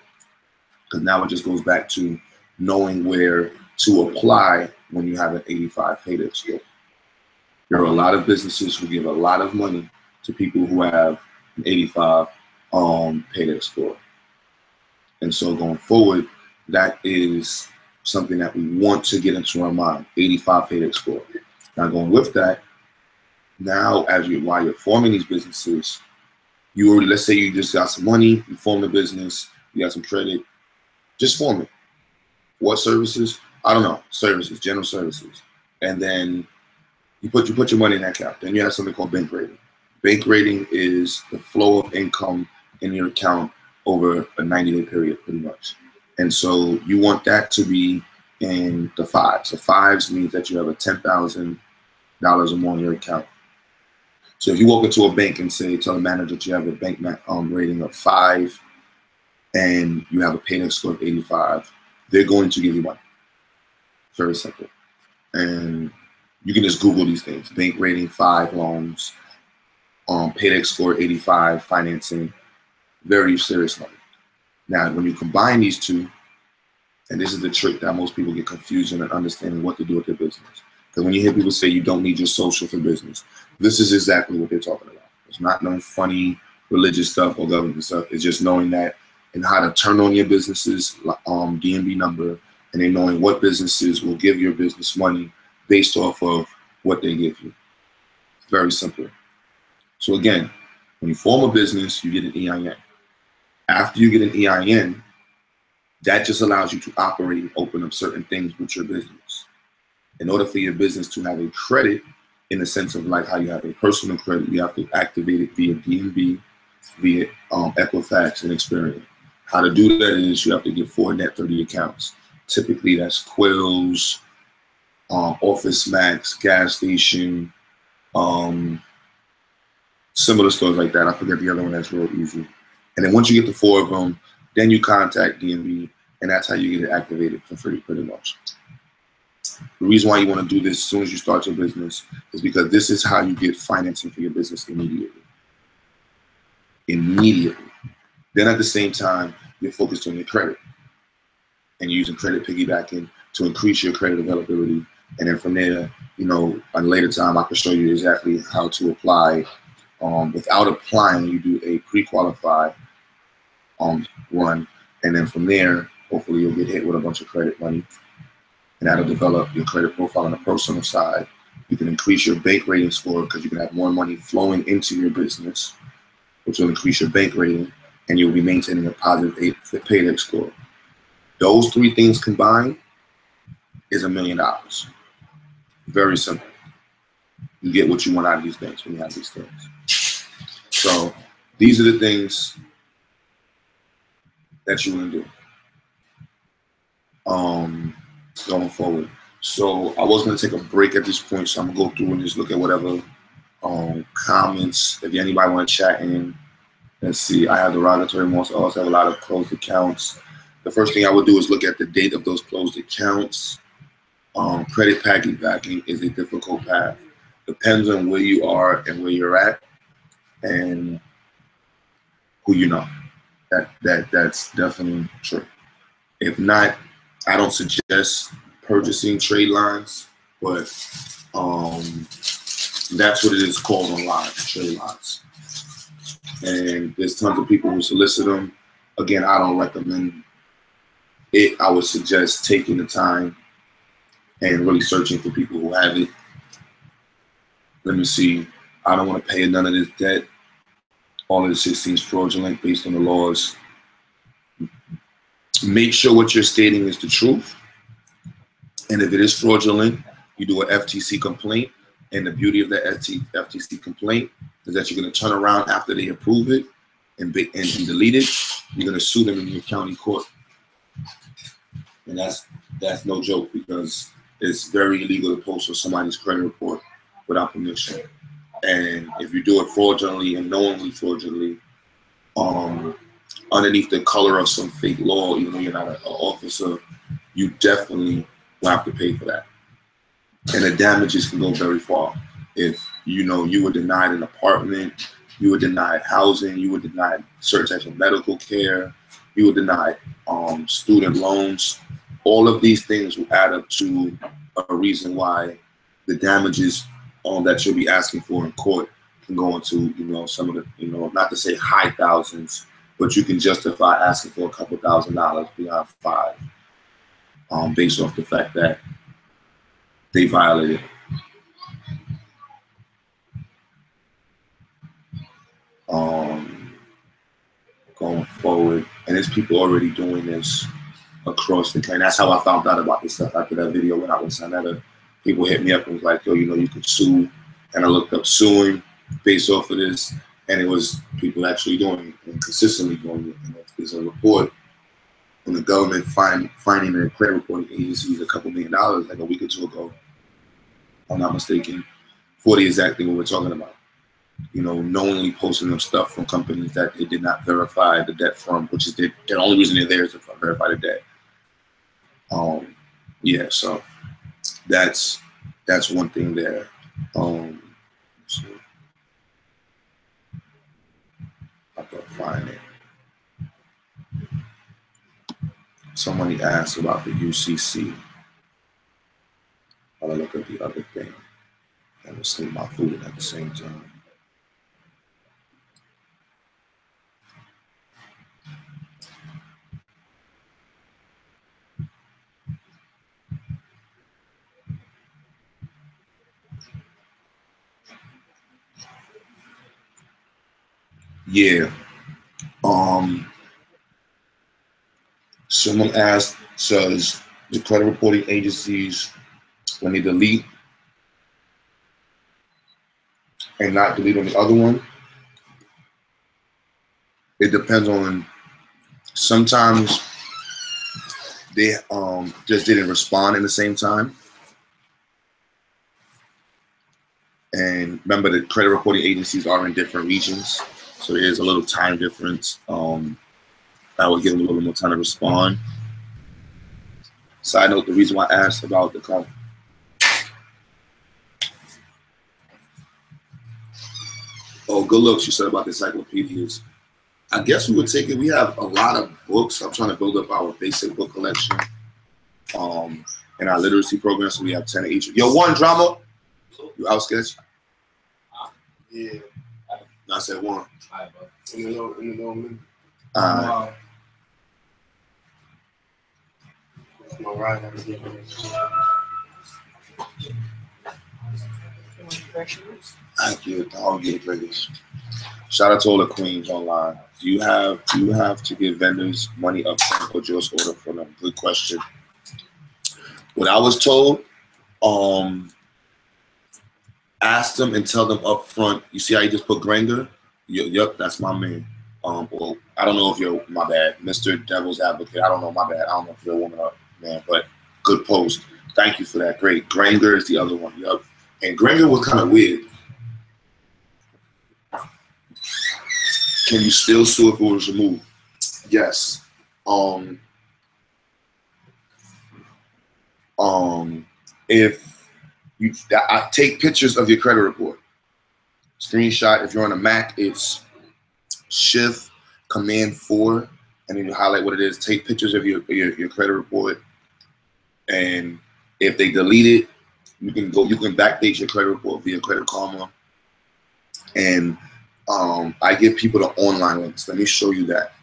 because now it just goes back to knowing where to apply when you have an 85 paydex score. There are a lot of businesses who give a lot of money to people who have an 85 um, paydex score. And so going forward, that is something that we want to get into our mind, 85 paydex score. Now going with that, now as you while you're forming these businesses, you already let's say you just got some money, you form a business, you got some credit, just form it. What services? I don't know. Services, general services. And then you put you put your money in that account. Then you have something called bank rating. Bank rating is the flow of income in your account over a 90 day period, pretty much. And so you want that to be in the fives. The fives means that you have a ten thousand dollars or more in your account. So if you walk into a bank and say, tell the manager that you have a bank um, rating of five and you have a paydex score of 85, they're going to give you money. Very simple. And you can just Google these things. Bank rating five loans, um, paydex score 85 financing, very serious money. Now, when you combine these two, and this is the trick that most people get confused in and understanding what to do with their business. Because when you hear people say you don't need your social for business, this is exactly what they're talking about. It's not no funny religious stuff or government stuff. It's just knowing that and how to turn on your businesses um, D&B number, and then knowing what businesses will give your business money based off of what they give you. Very simple. So again, when you form a business, you get an EIN. After you get an EIN, that just allows you to operate and open up certain things with your business. In order for your business to have a credit, in the sense of like how you have a personal credit, you have to activate it via D&B, via um, Equifax and Experian. How to do that is you have to get four net 30 accounts. Typically, that's Quills, um, Office Max, gas station, um, similar stores like that. I forget the other one that's real easy. And then once you get the four of them, then you contact D&B, and that's how you get it activated for free, pretty much. The reason why you want to do this as soon as you start your business is because this is how you get financing for your business immediately. Immediately. Then at the same time, you're focused on your credit and using credit piggybacking to increase your credit availability. And then from there, you know, at a later time, I can show you exactly how to apply. Um, without applying, you do a pre-qualified um, one, and then from there, hopefully, you'll get hit with a bunch of credit money, and that'll develop your credit profile on the personal side. You can increase your bank rating score because you can have more money flowing into your business, which will increase your bank rating, and you'll be maintaining a positive pay- paydex score. Those three things combined is a million dollars. Very simple. You get what you want out of these things when you have these things. So these are the things that you want to do um, going forward. So I was going to take a break at this point, so I'm going to go through and just look at whatever um, comments. If anybody want to chat in, let's see. I have derogatory most. I also have a lot of closed accounts. The first thing I would do is look at the date of those closed accounts. Um, credit backing is a difficult path. Depends on where you are and where you're at, and who you know. That that that's definitely true. If not, I don't suggest purchasing trade lines, but um, that's what it is called online, trade lines. And there's tons of people who solicit them. Again, I don't recommend it. I would suggest taking the time and really searching for people who have it. Let me see. I don't want to pay none of this debt. All of the this seems fraudulent based on the laws. Make sure what you're stating is the truth. And if it is fraudulent, you do an FTC complaint. And the beauty of the FTC complaint is that you're going to turn around after they approve it and, and delete it. You're going to sue them in your county court. And that's that's no joke because it's very illegal to post on somebody's credit report without permission. And if you do it fraudulently and knowingly fraudulently, um, underneath the color of some fake law, even though you're not an officer, you definitely will have to pay for that. And the damages can go very far. If you know you were denied an apartment, you were denied housing, you were denied certain types of medical care, you were denied um, student loans. All of these things will add up to a reason why the damages um, that you'll be asking for in court can go into, you know, some of the, you know, not to say high thousands, but you can justify asking for a couple thousand dollars beyond five, um, based off the fact that they violated. Um, going forward, and there's people already doing this across the country. That's how I found out about this stuff after that video when I was on that. People hit me up and was like, "Yo, you know, you could sue," and I looked up suing based off of this, and it was people actually doing it and consistently doing it. And there's a report from the government find, finding their credit reporting agencies a couple million dollars like a week or two ago, if I'm not mistaken, for the exact thing we're talking about. You know, knowingly posting them stuff from companies that they did not verify the debt from, which is the, the only reason they're there is to verify the debt. Um, yeah, so that's that's one thing there. Um, so I can find it. Somebody asked about the UCC. I'll look at the other thing and sleep my food at the same time. Yeah. Um, someone asked, says the credit reporting agencies, when they delete and not delete on the other one, it depends on, sometimes they um, just didn't respond in the same time. And remember, the credit reporting agencies are in different regions. So there is a little time difference. Um, I would give them a little more time to respond. Side note: the reason why I asked about the club. Oh, good looks. You said about the encyclopedias. I guess we would take it. We have a lot of books. I'm trying to build up our basic book collection. Um, in our literacy program, so we have ten of each. Yo, one drama. You out sketch? Yeah. No, I said one. In the no, in the minute. Uh, My ride never get Thank you. I'll get Vegas. Shout out to all the queens online. Do you have do you have to give vendors money up front or just order for them? Good question. What I was told, um, ask them and tell them up front. You see how you just put Grainger? Yep, that's my man. Um, well, I don't know if you're my bad, Mr. Devil's Advocate. I don't know my bad. I don't know if you're a woman or man, but good post. Thank you for that. Great. Grainger is the other one. Yep. And Grainger was kind of weird. Can you still sue if it was removed? Yes. Um. Um. If you, I take pictures of your credit report. Screenshot. If you're on a Mac, it's Shift Command Four, and then you highlight what it is. Take pictures of your your, your credit report, and if they delete it, you can go. You can backdate your credit report via Credit Karma, and um, I give people the online links. Let me show you that.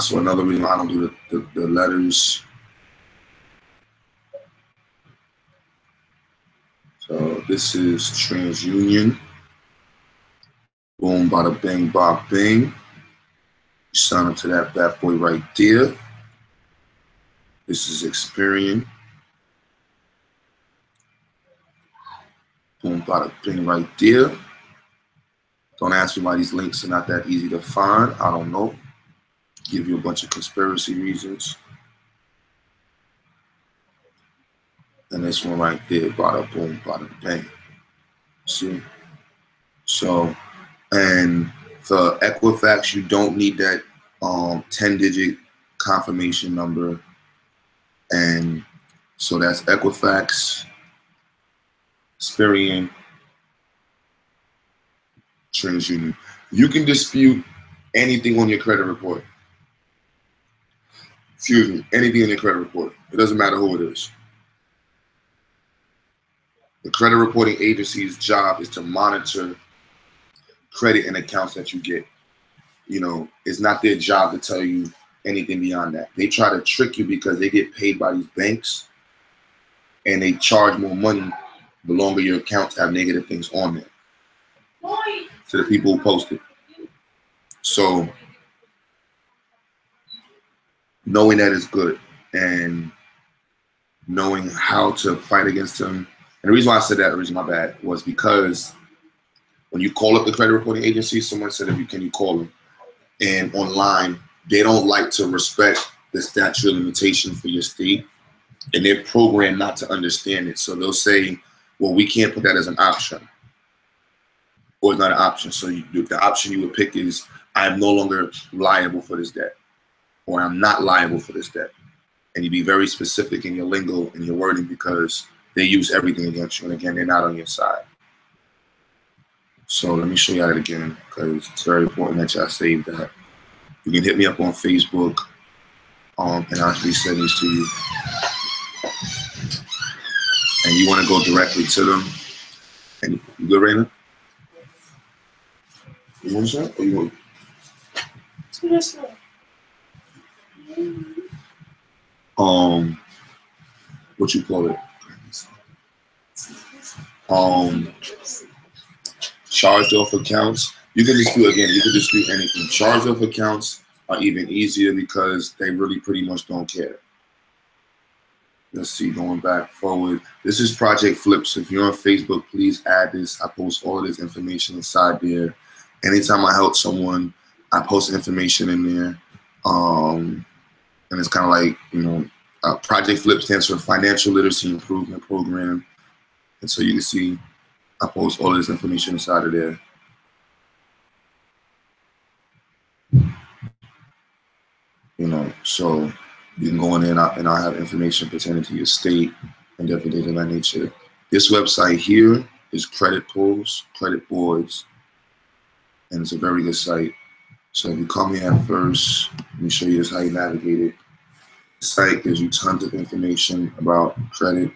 So another reason I don't do the, the, the letters. So this is TransUnion. Boom, bada bing, bob bing. You sign up to that bad boy right there. This is Experian. Boom, bada bing right there. Don't ask me why these links are not that easy to find. I don't know. Give you a bunch of conspiracy reasons. And this one right there, bada boom, bada bang. See? So, and for Equifax, you don't need that um, 10 digit confirmation number. And so that's Equifax, Experian, TransUnion. You can dispute anything on your credit report. Excuse me, anything on your credit report. It doesn't matter who it is. The credit reporting agency's job is to monitor credit and accounts that you get. You know, it's not their job to tell you anything beyond that. They try to trick you because they get paid by these banks and they charge more money the longer your accounts have negative things on them to the people who post it. So knowing that is good and knowing how to fight against them. And the reason why I said that, the reason my bad, was because when you call up the credit reporting agency, someone said, if you can you call them? And online, they don't like to respect the statute of limitation for your state. And they're programmed not to understand it. So they'll say, well, we can't put that as an option or it's not an option. So you, the option you would pick is I am no longer liable for this debt, or I'm not liable for this debt. And you'd be very specific in your lingo and your wording because they use everything against you. And again, they're not on your side. So let me show you that again because it's very important that y'all save that. You can hit me up on Facebook um, and I'll resend these to you. And you want to go directly to them. And you good, Raina? You want that? Or you want? Um what you call it um charged off accounts. You can dispute again you can dispute anything. Charged off accounts are even easier because they really pretty much don't care. Let's see going back forward. This is project flips. If you're on facebook please add this. I post all of this information inside there. Anytime i help someone i post information in there. Um and it's kind of like you know uh, project flip stands for financial literacy improvement program and so you can see i post all this information inside of there. You know so you can go in there and, I, and i'll have information pertaining to your state and different things of that nature. This website here is credit pulls credit boards and it's a very good site. So if you come here at first let me show you just how you navigate it. The site gives you tons of information about credit.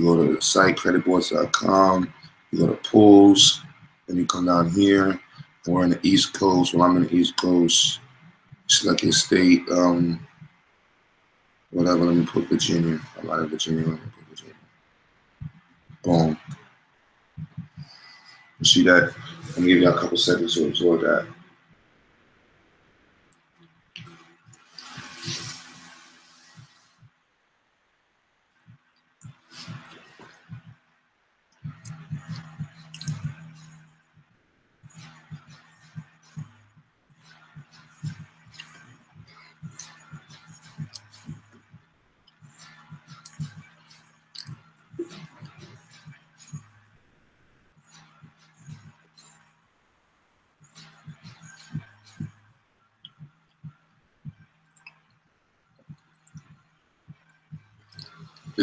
You go to the site, creditboards.com, you go to pools, then you come down here, and we're in the East Coast. Well, I'm in the East Coast. Select your state, um, whatever, let me put Virginia. I'm out of Virginia, let me put Virginia. Boom. You see that? Let me give you a couple seconds to absorb that.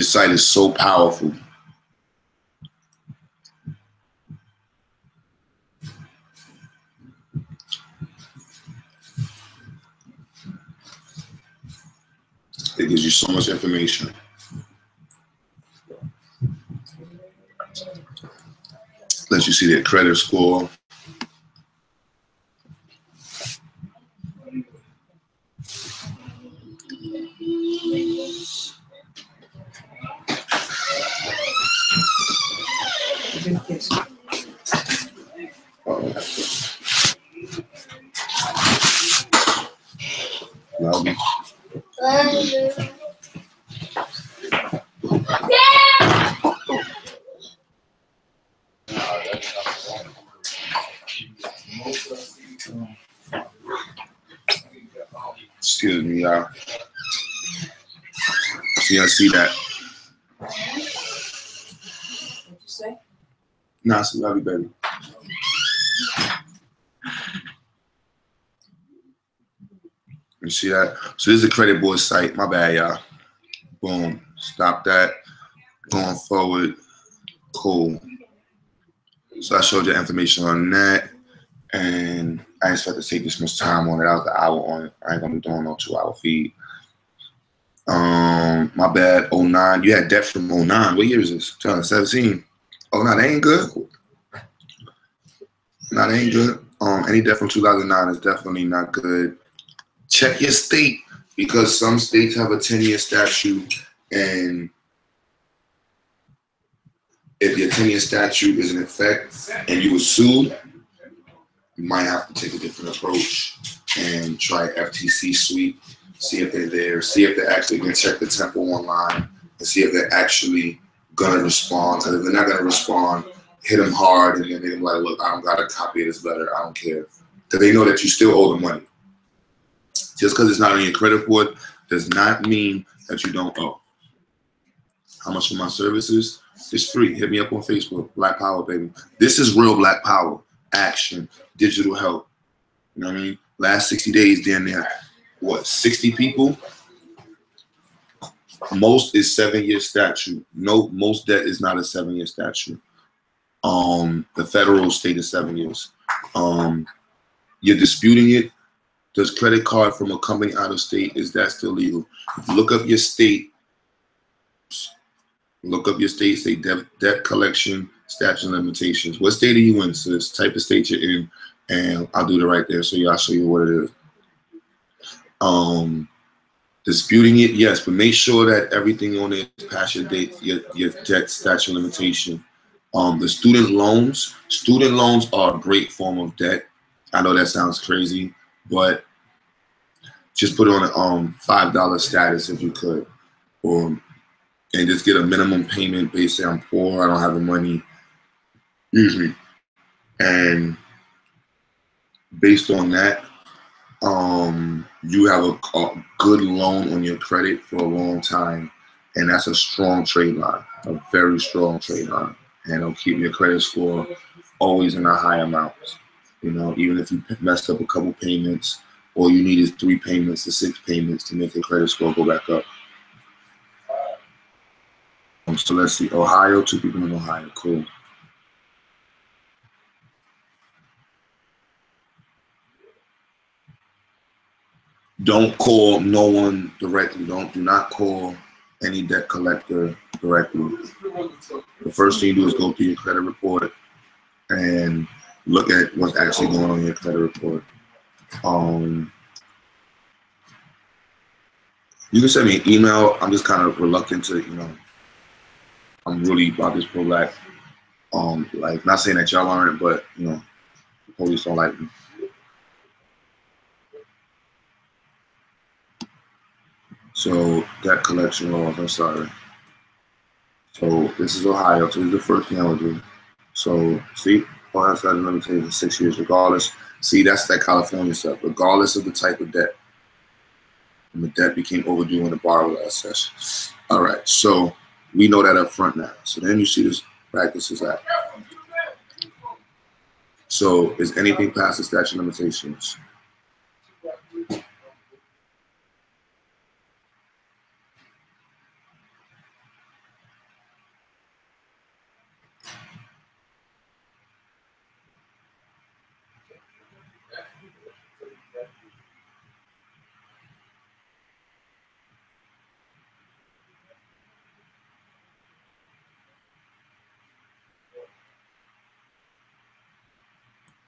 Site is so powerful. It gives you so much information. Lets you see their credit score. Uh, That'll be Excuse me, y'all. See, that. What'd you say? I love you, baby. You see that? So this is a credit board site. My bad, y'all. Boom. Stop that. Going forward. Cool. So I showed you information on that. And I just had to take this much time on it. I was an hour on it. I ain't gonna be doing no two hour feed. Um, my bad. 09. You had debt from 09. What year is this? 2017. Oh no, that ain't good. No, that ain't good. Um, any debt from 2009 is definitely not good. Check your state because some states have a 10 year statute, and if your 10 year statute is in effect and you were sued, you might have to take a different approach and try FTC sweep, see if they're there, see if they're actually going to check the temple online, and see if they're actually going to respond. Because if they're not going to respond, hit them hard, and then they're like, look, I don't got a copy of this letter, I don't care. Because they know that you still owe the money. Just because it's not on your credit report does not mean that you don't owe. How much for my services? It's free. Hit me up on Facebook. Black Power, baby. This is real Black Power. Action. Digital help. You know what I mean? Last 60 days, damn near, what, 60 people? Most is seven year statute. No, most debt is not a seven year statute. Um, the federal state is seven years. Um, you're disputing it. Does credit card from a company out of state is that still legal? Look up your state, look up your state, say debt, debt collection statute limitations. What state are you in, sis? Type of state you're in, and I'll do the right there. So yeah, I'll show you what it is. Um, disputing it, yes, but make sure that everything on it is past your date, your, your debt statute limitation. Um, the student loans, student loans are a great form of debt. I know that sounds crazy, but just put on a um five dollar status if you could, or and just get a minimum payment. Basically, I'm poor, I don't have the money, usually, and based on that, um, you have a, a good loan on your credit for a long time, and that's a strong trade line, a very strong trade line, and it'll keep your credit score always in a high amount. You know, even if you messed up a couple payments, all you need is three payments to six payments to make your credit score go back up. Um, so let's see, Ohio, two people in Ohio, cool. Don't call no one directly. Don't do not call any debt collector directly. The first thing you do is go through your credit report and look at what's actually going on in your credit report. Um, you can send me an email. I'm just kind of reluctant to, you know, I'm really about this pro black Um, like not saying that y'all aren't, but you know, the police don't like me. So debt collection laws. I'm sorry. So this is Ohio. So this is the first thing I would do. So see, Ohio started limitation six years regardless. See, that's that California stuff. Regardless of the type of debt, and the debt became overdue when the borrower assessed. All right, so we know that up front now. So then you see this practices act. So is anything past the statute of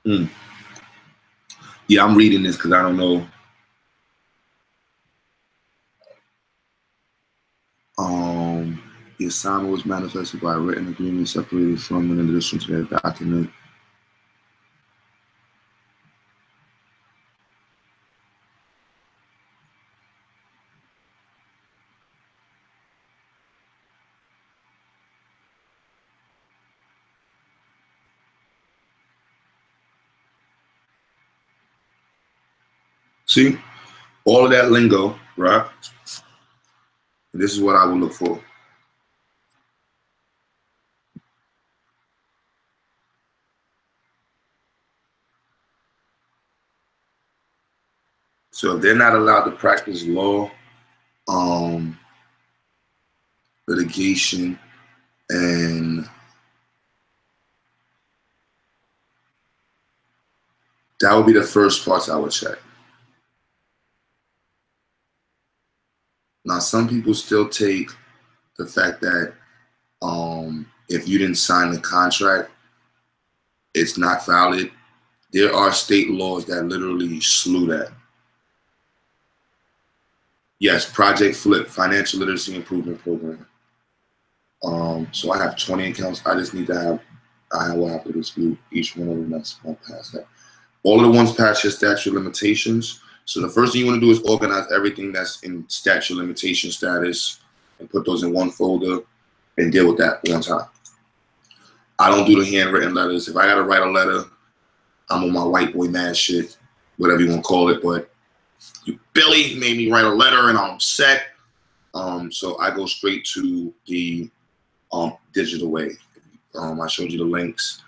limitations? Yeah, I'm reading this because I don't know. Um, the assignment was manifested by written agreement separated from in addition to that document. See, all of that lingo, right? This is what I would look for. So if they're not allowed to practice law, um, litigation, and that would be the first parts I would check. Now, some people still take the fact that um, if you didn't sign the contract, it's not valid. There are state laws that literally slew that. Yes, Project Flip, Financial Literacy Improvement Program. Um, so I have 20 accounts. I just need to have, I will have to dispute each one of them that's going past that. All of the ones past your statute limitations. So the first thing you want to do is organize everything that's in statute limitation status and put those in one folder and deal with that one time. I don't do the handwritten letters. If I got to write a letter, I'm on my white boy mad shit, whatever you want to call it. But you Billy made me write a letter and I'm upset. Um, so I go straight to the um, digital way. Um, I showed you the links.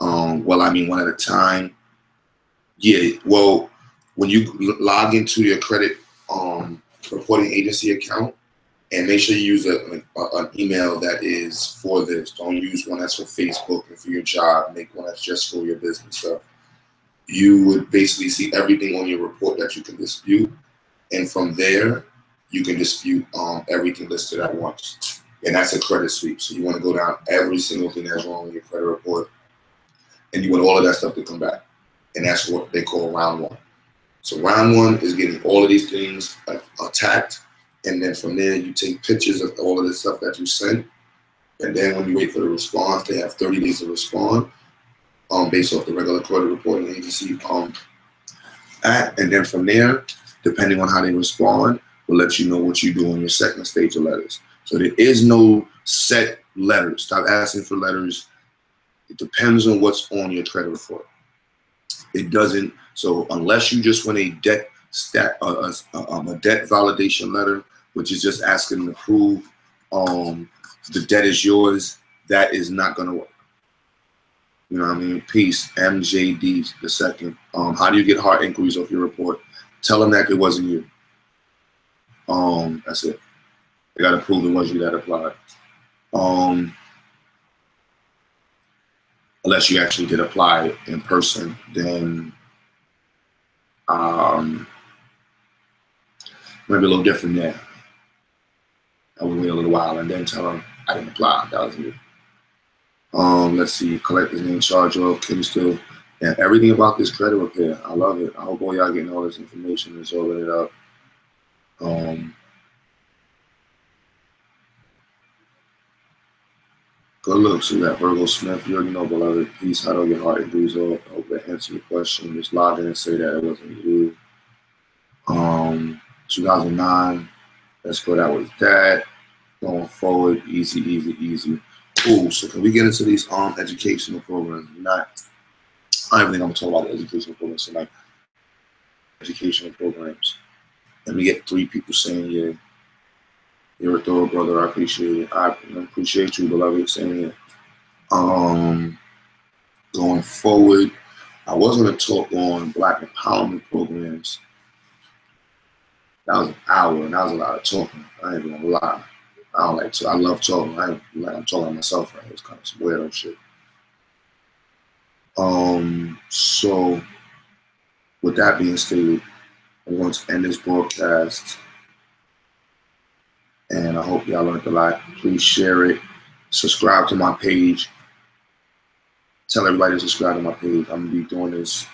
Um, well, I mean, one at a time. Yeah, well, when you log into your credit um, reporting agency account, and make sure you use a, a, an email that is for this. Don't use one that's for Facebook and for your job. Make one that's just for your business stuff. You would basically see everything on your report that you can dispute, and from there, you can dispute um, everything listed at once. And that's a credit sweep. So you want to go down every single thing that's wrong with your credit report, and you want all of that stuff to come back. And that's what they call round one. So round one is getting all of these things attacked, and then from there you take pictures of all of the stuff that you sent, and then when you wait for the response, they have 30 days to respond, um, based off the regular credit reporting agency um, act, and then from there, depending on how they respond, will let you know what you do on your second stage of letters. So there is no set letters. Stop asking for letters. It depends on what's on your credit report. It doesn't. So unless you just want a debt stat, uh, uh, um, a debt validation letter, which is just asking to prove um, the debt is yours, that is not going to work. You know what I mean? Peace, MJD the second. Um, how do you get hard inquiries off your report? Tell them that it wasn't you. Um, that's it. They got to prove it was you that applied. Um, unless you actually did apply in person, then um, maybe a little different there. I would wait a little while and then tell them I didn't apply. That was me. Um, let's see, collector's name, charge off, can still, and everything about this credit repair. I love it. I hope all y'all getting all this information and solving it up. Um, Good looks. We got Virgo Smith. You already know, beloved. Peace. How do your hard inquiries off? Hope your question. Just log in and say that it wasn't you. Um, 2009. Let's go. That was that. Going forward, easy, easy, easy. Cool. So can we get into these um educational programs? Not. I don't think I'm talking about educational programs tonight. Educational programs. Let me get three people saying yeah. You're a thorough brother. I appreciate it. I appreciate you, beloved, saying it. Um, going forward, I was going to talk on black empowerment programs. That was an hour, and that was a lot of talking. I ain't gonna lie. I don't like to. I love talking. I like I'm talking to myself right. It's kind of some weirdo shit. Um. So, with that being stated, I'm going to end this broadcast and I hope y'all learned a lot. Please share it. Subscribe to my page. Tell everybody to subscribe to my page. I'm gonna be doing this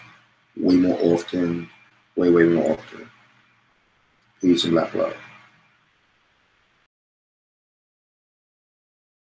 way more often, way, way more often. Peace and black love.